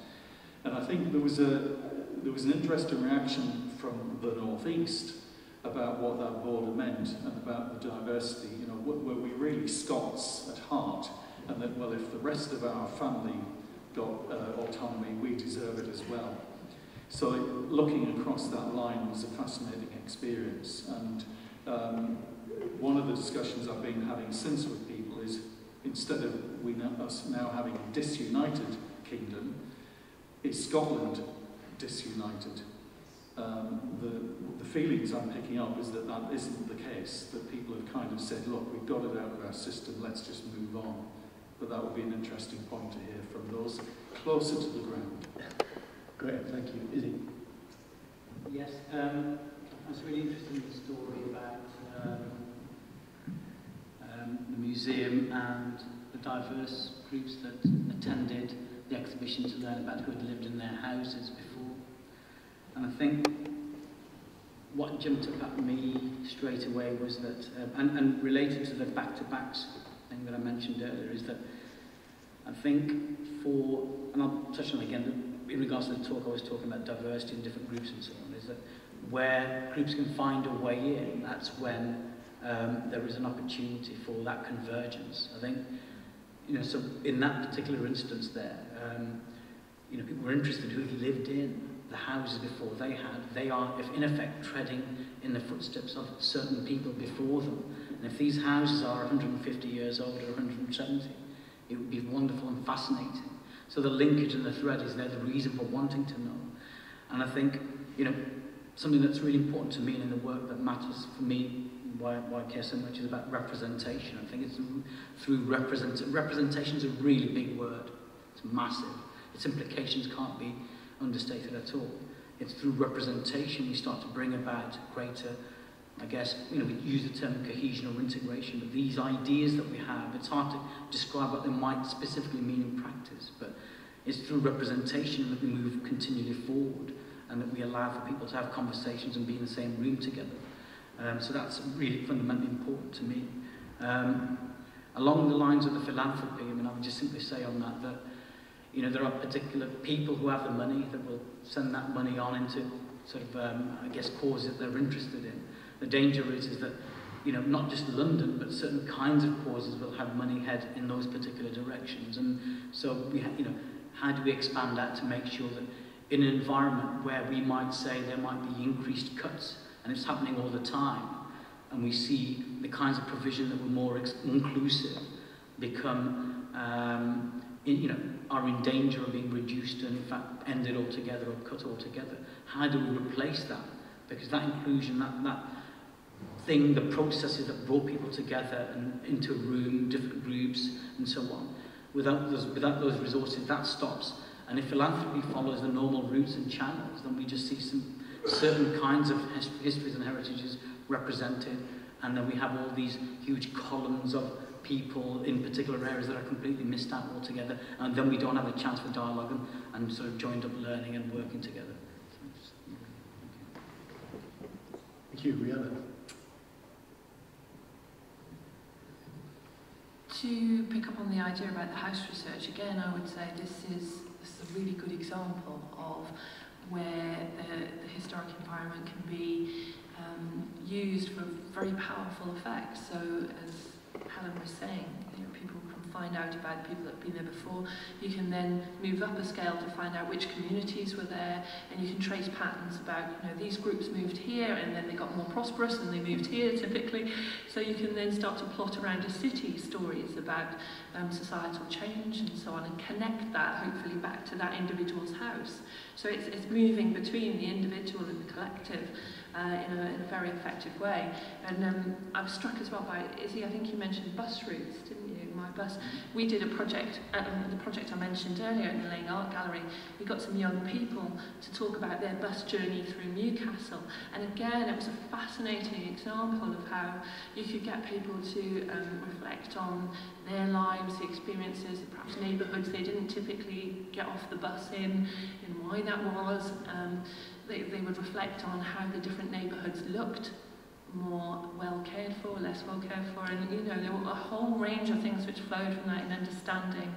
And I think there was a there was an interesting reaction from the northeast about what that border meant and about the diversity. You know, were we really Scots at heart, and that well, if the rest of our family got uh, autonomy, we deserve it as well. So looking across that line was a fascinating experience. And um, one of the discussions I've been having since with people is instead of we now, us now having a disunited kingdom, is Scotland disunited? Um, the, the feelings I'm picking up is that that isn't the case, that people have kind of said, look, we've got it out of our system, let's just move on. But that would be an interesting point to hear from those closer to the ground. Great, thank you. Izzy? Yes, um, Was really interesting, the story about um, um, the museum and the diverse groups that attended the exhibition to learn about who had lived in their houses before. And I think what jumped up at me straight away was that, um, and, and related to the back-to-backs thing that I mentioned earlier, is that I think for, and I'll touch on again, in regards to the talk I was talking about diversity in different groups and so on, where groups can find a way in, that's when um, there is an opportunity for that convergence. I think, you know, so in that particular instance there, um, you know, people were interested who lived in the houses before they had. They are, if in effect, treading in the footsteps of certain people before them. And if these houses are 150 years old or 170, it would be wonderful and fascinating so the linkage and the thread is there, the reason for wanting to know. And I think, you know, something that's really important to me and in the work that matters for me why, why I care so much is about representation. I think it's through represent representation is a really big word. It's massive. Its implications can't be understated at all. It's through representation we start to bring about greater, I guess, you know, we use the term cohesion or integration, but these ideas that we have, it's hard to describe what they might specifically mean in practice, but it's through representation that we move continually forward and that we allow for people to have conversations and be in the same room together. Um, so that's really fundamentally important to me. Um, along the lines of the philanthropy, I mean, I would just simply say on that that you know, there are particular people who have the money that will send that money on into sort of, um, I guess, causes that they're interested in. The danger is, is that, you know, not just London, but certain kinds of causes will have money head in those particular directions. And so, we you know, how do we expand that to make sure that in an environment where we might say there might be increased cuts, and it's happening all the time, and we see the kinds of provision that were more inclusive become, um, in, you know, are in danger of being reduced and in fact ended altogether or cut altogether. How do we replace that? Because that inclusion, that, that thing, the processes that brought people together and into a room, different groups, and so on, Without those, without those resources, that stops. And if philanthropy follows the normal routes and channels, then we just see some certain kinds of his histories and heritages represented, and then we have all these huge columns of people in particular areas that are completely missed out altogether, and then we don't have a chance for dialogue and, and sort of joined up learning and working together. Thank you, Rhiannon. To pick up on the idea about the house research, again, I would say this is, is a really good example of where the, the historic environment can be um, used for very powerful effects. So, as Helen was saying, find out about the people that have been there before. You can then move up a scale to find out which communities were there, and you can trace patterns about, you know, these groups moved here, and then they got more prosperous, and they moved here, typically. So you can then start to plot around a city stories about um, societal change and so on, and connect that, hopefully, back to that individual's house. So it's, it's moving between the individual and the collective uh, in, a, in a very effective way. And um, I was struck as well by, Izzy, I think you mentioned bus routes, didn't my bus. We did a project, uh, um, the project I mentioned earlier in the Lane Art Gallery, we got some young people to talk about their bus journey through Newcastle. And again, it was a fascinating example of how you could get people to um, reflect on their lives, the experiences, perhaps neighbourhoods they didn't typically get off the bus in, and why that was. Um, they, they would reflect on how the different neighbourhoods looked more well cared for, less well cared for, and you know, there were a whole range of things which flowed from that in understanding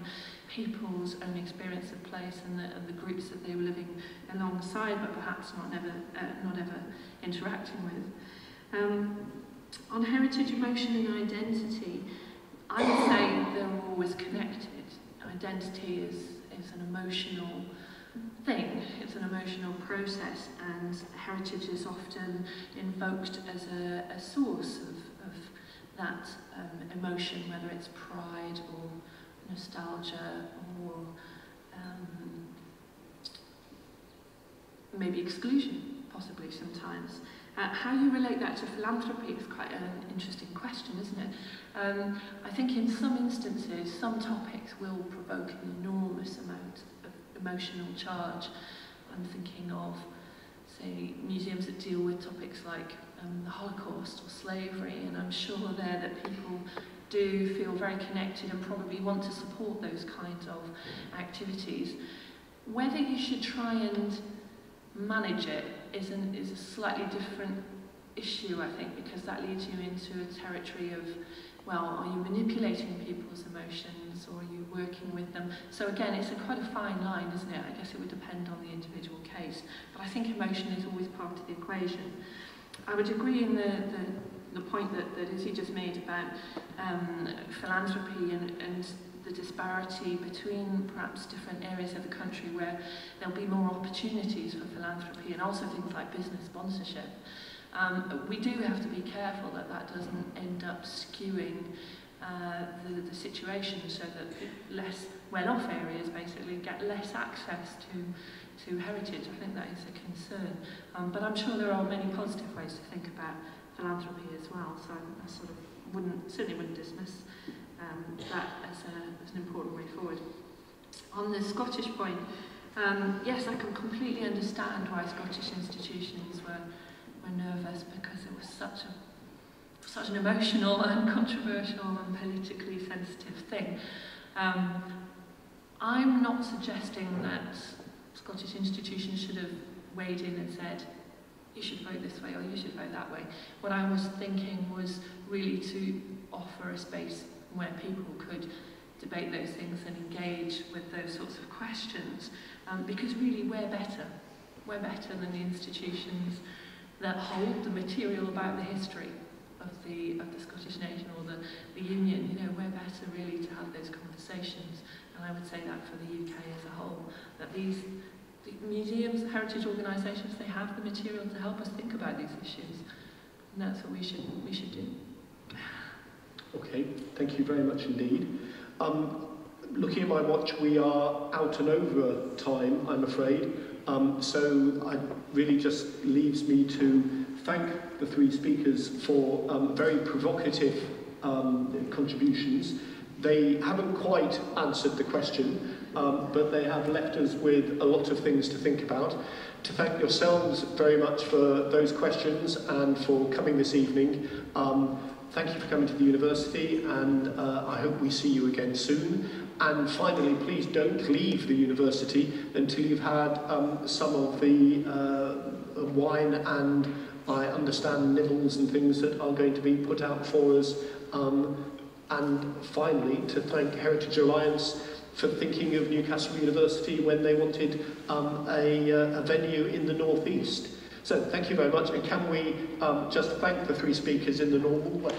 people's own experience of place and the, and the groups that they were living alongside, but perhaps not never, uh, not ever interacting with. Um, on heritage, emotion, and identity, I would say they're always connected. Identity is, is an emotional thing, it's an emotional process, and heritage is often invoked as a, a source of, of that um, emotion, whether it's pride or nostalgia or um, maybe exclusion, possibly sometimes. Uh, how you relate that to philanthropy is quite an interesting question, isn't it? Um, I think in some instances, some topics will provoke an enormous amount emotional charge. I'm thinking of, say, museums that deal with topics like um, the Holocaust or slavery, and I'm sure there that people do feel very connected and probably want to support those kinds of activities. Whether you should try and manage it is, an, is a slightly different issue, I think, because that leads you into a territory of, well, are you manipulating people's emotions or are you working with them. So again, it's a quite a fine line, isn't it? I guess it would depend on the individual case. But I think emotion is always part of the equation. I would agree in the, the, the point that, that Izzy just made about um, philanthropy and, and the disparity between perhaps different areas of the country where there'll be more opportunities for philanthropy and also things like business sponsorship. Um, we do have to be careful that that doesn't end up skewing uh, the, the situation so that less well-off areas basically get less access to, to heritage. I think that is a concern. Um, but I'm sure there are many positive ways to think about philanthropy as well, so I sort of wouldn't, certainly wouldn't dismiss um, that as, a, as an important way forward. On the Scottish point, um, yes, I can completely understand why Scottish institutions were, were nervous because it was such a such an emotional *laughs* and controversial and politically sensitive thing. Um, I'm not suggesting that Scottish institutions should have weighed in and said, you should vote this way or you should vote that way. What I was thinking was really to offer a space where people could debate those things and engage with those sorts of questions um, because really we're better. We're better than the institutions that hold the material about the history of the of the Scottish nation or the, the union, you know, we're better really to have those conversations. And I would say that for the UK as a whole, that these the museums, heritage organisations, they have the material to help us think about these issues. And that's what we should we should do. Okay, thank you very much indeed. Um, looking at my watch, we are out and over time, I'm afraid. Um, so it really just leaves me to thank the three speakers for um, very provocative um, contributions. they haven't quite answered the question, um, but they have left us with a lot of things to think about. To thank yourselves very much for those questions and for coming this evening. Um, thank you for coming to the university, and uh, I hope we see you again soon. And finally, please don't leave the university until you've had um, some of the uh, wine and I understand nibbles and things that are going to be put out for us. Um, and finally, to thank Heritage Alliance for thinking of Newcastle University when they wanted um, a, uh, a venue in the northeast. So thank you very much, and can we um, just thank the three speakers in the normal way?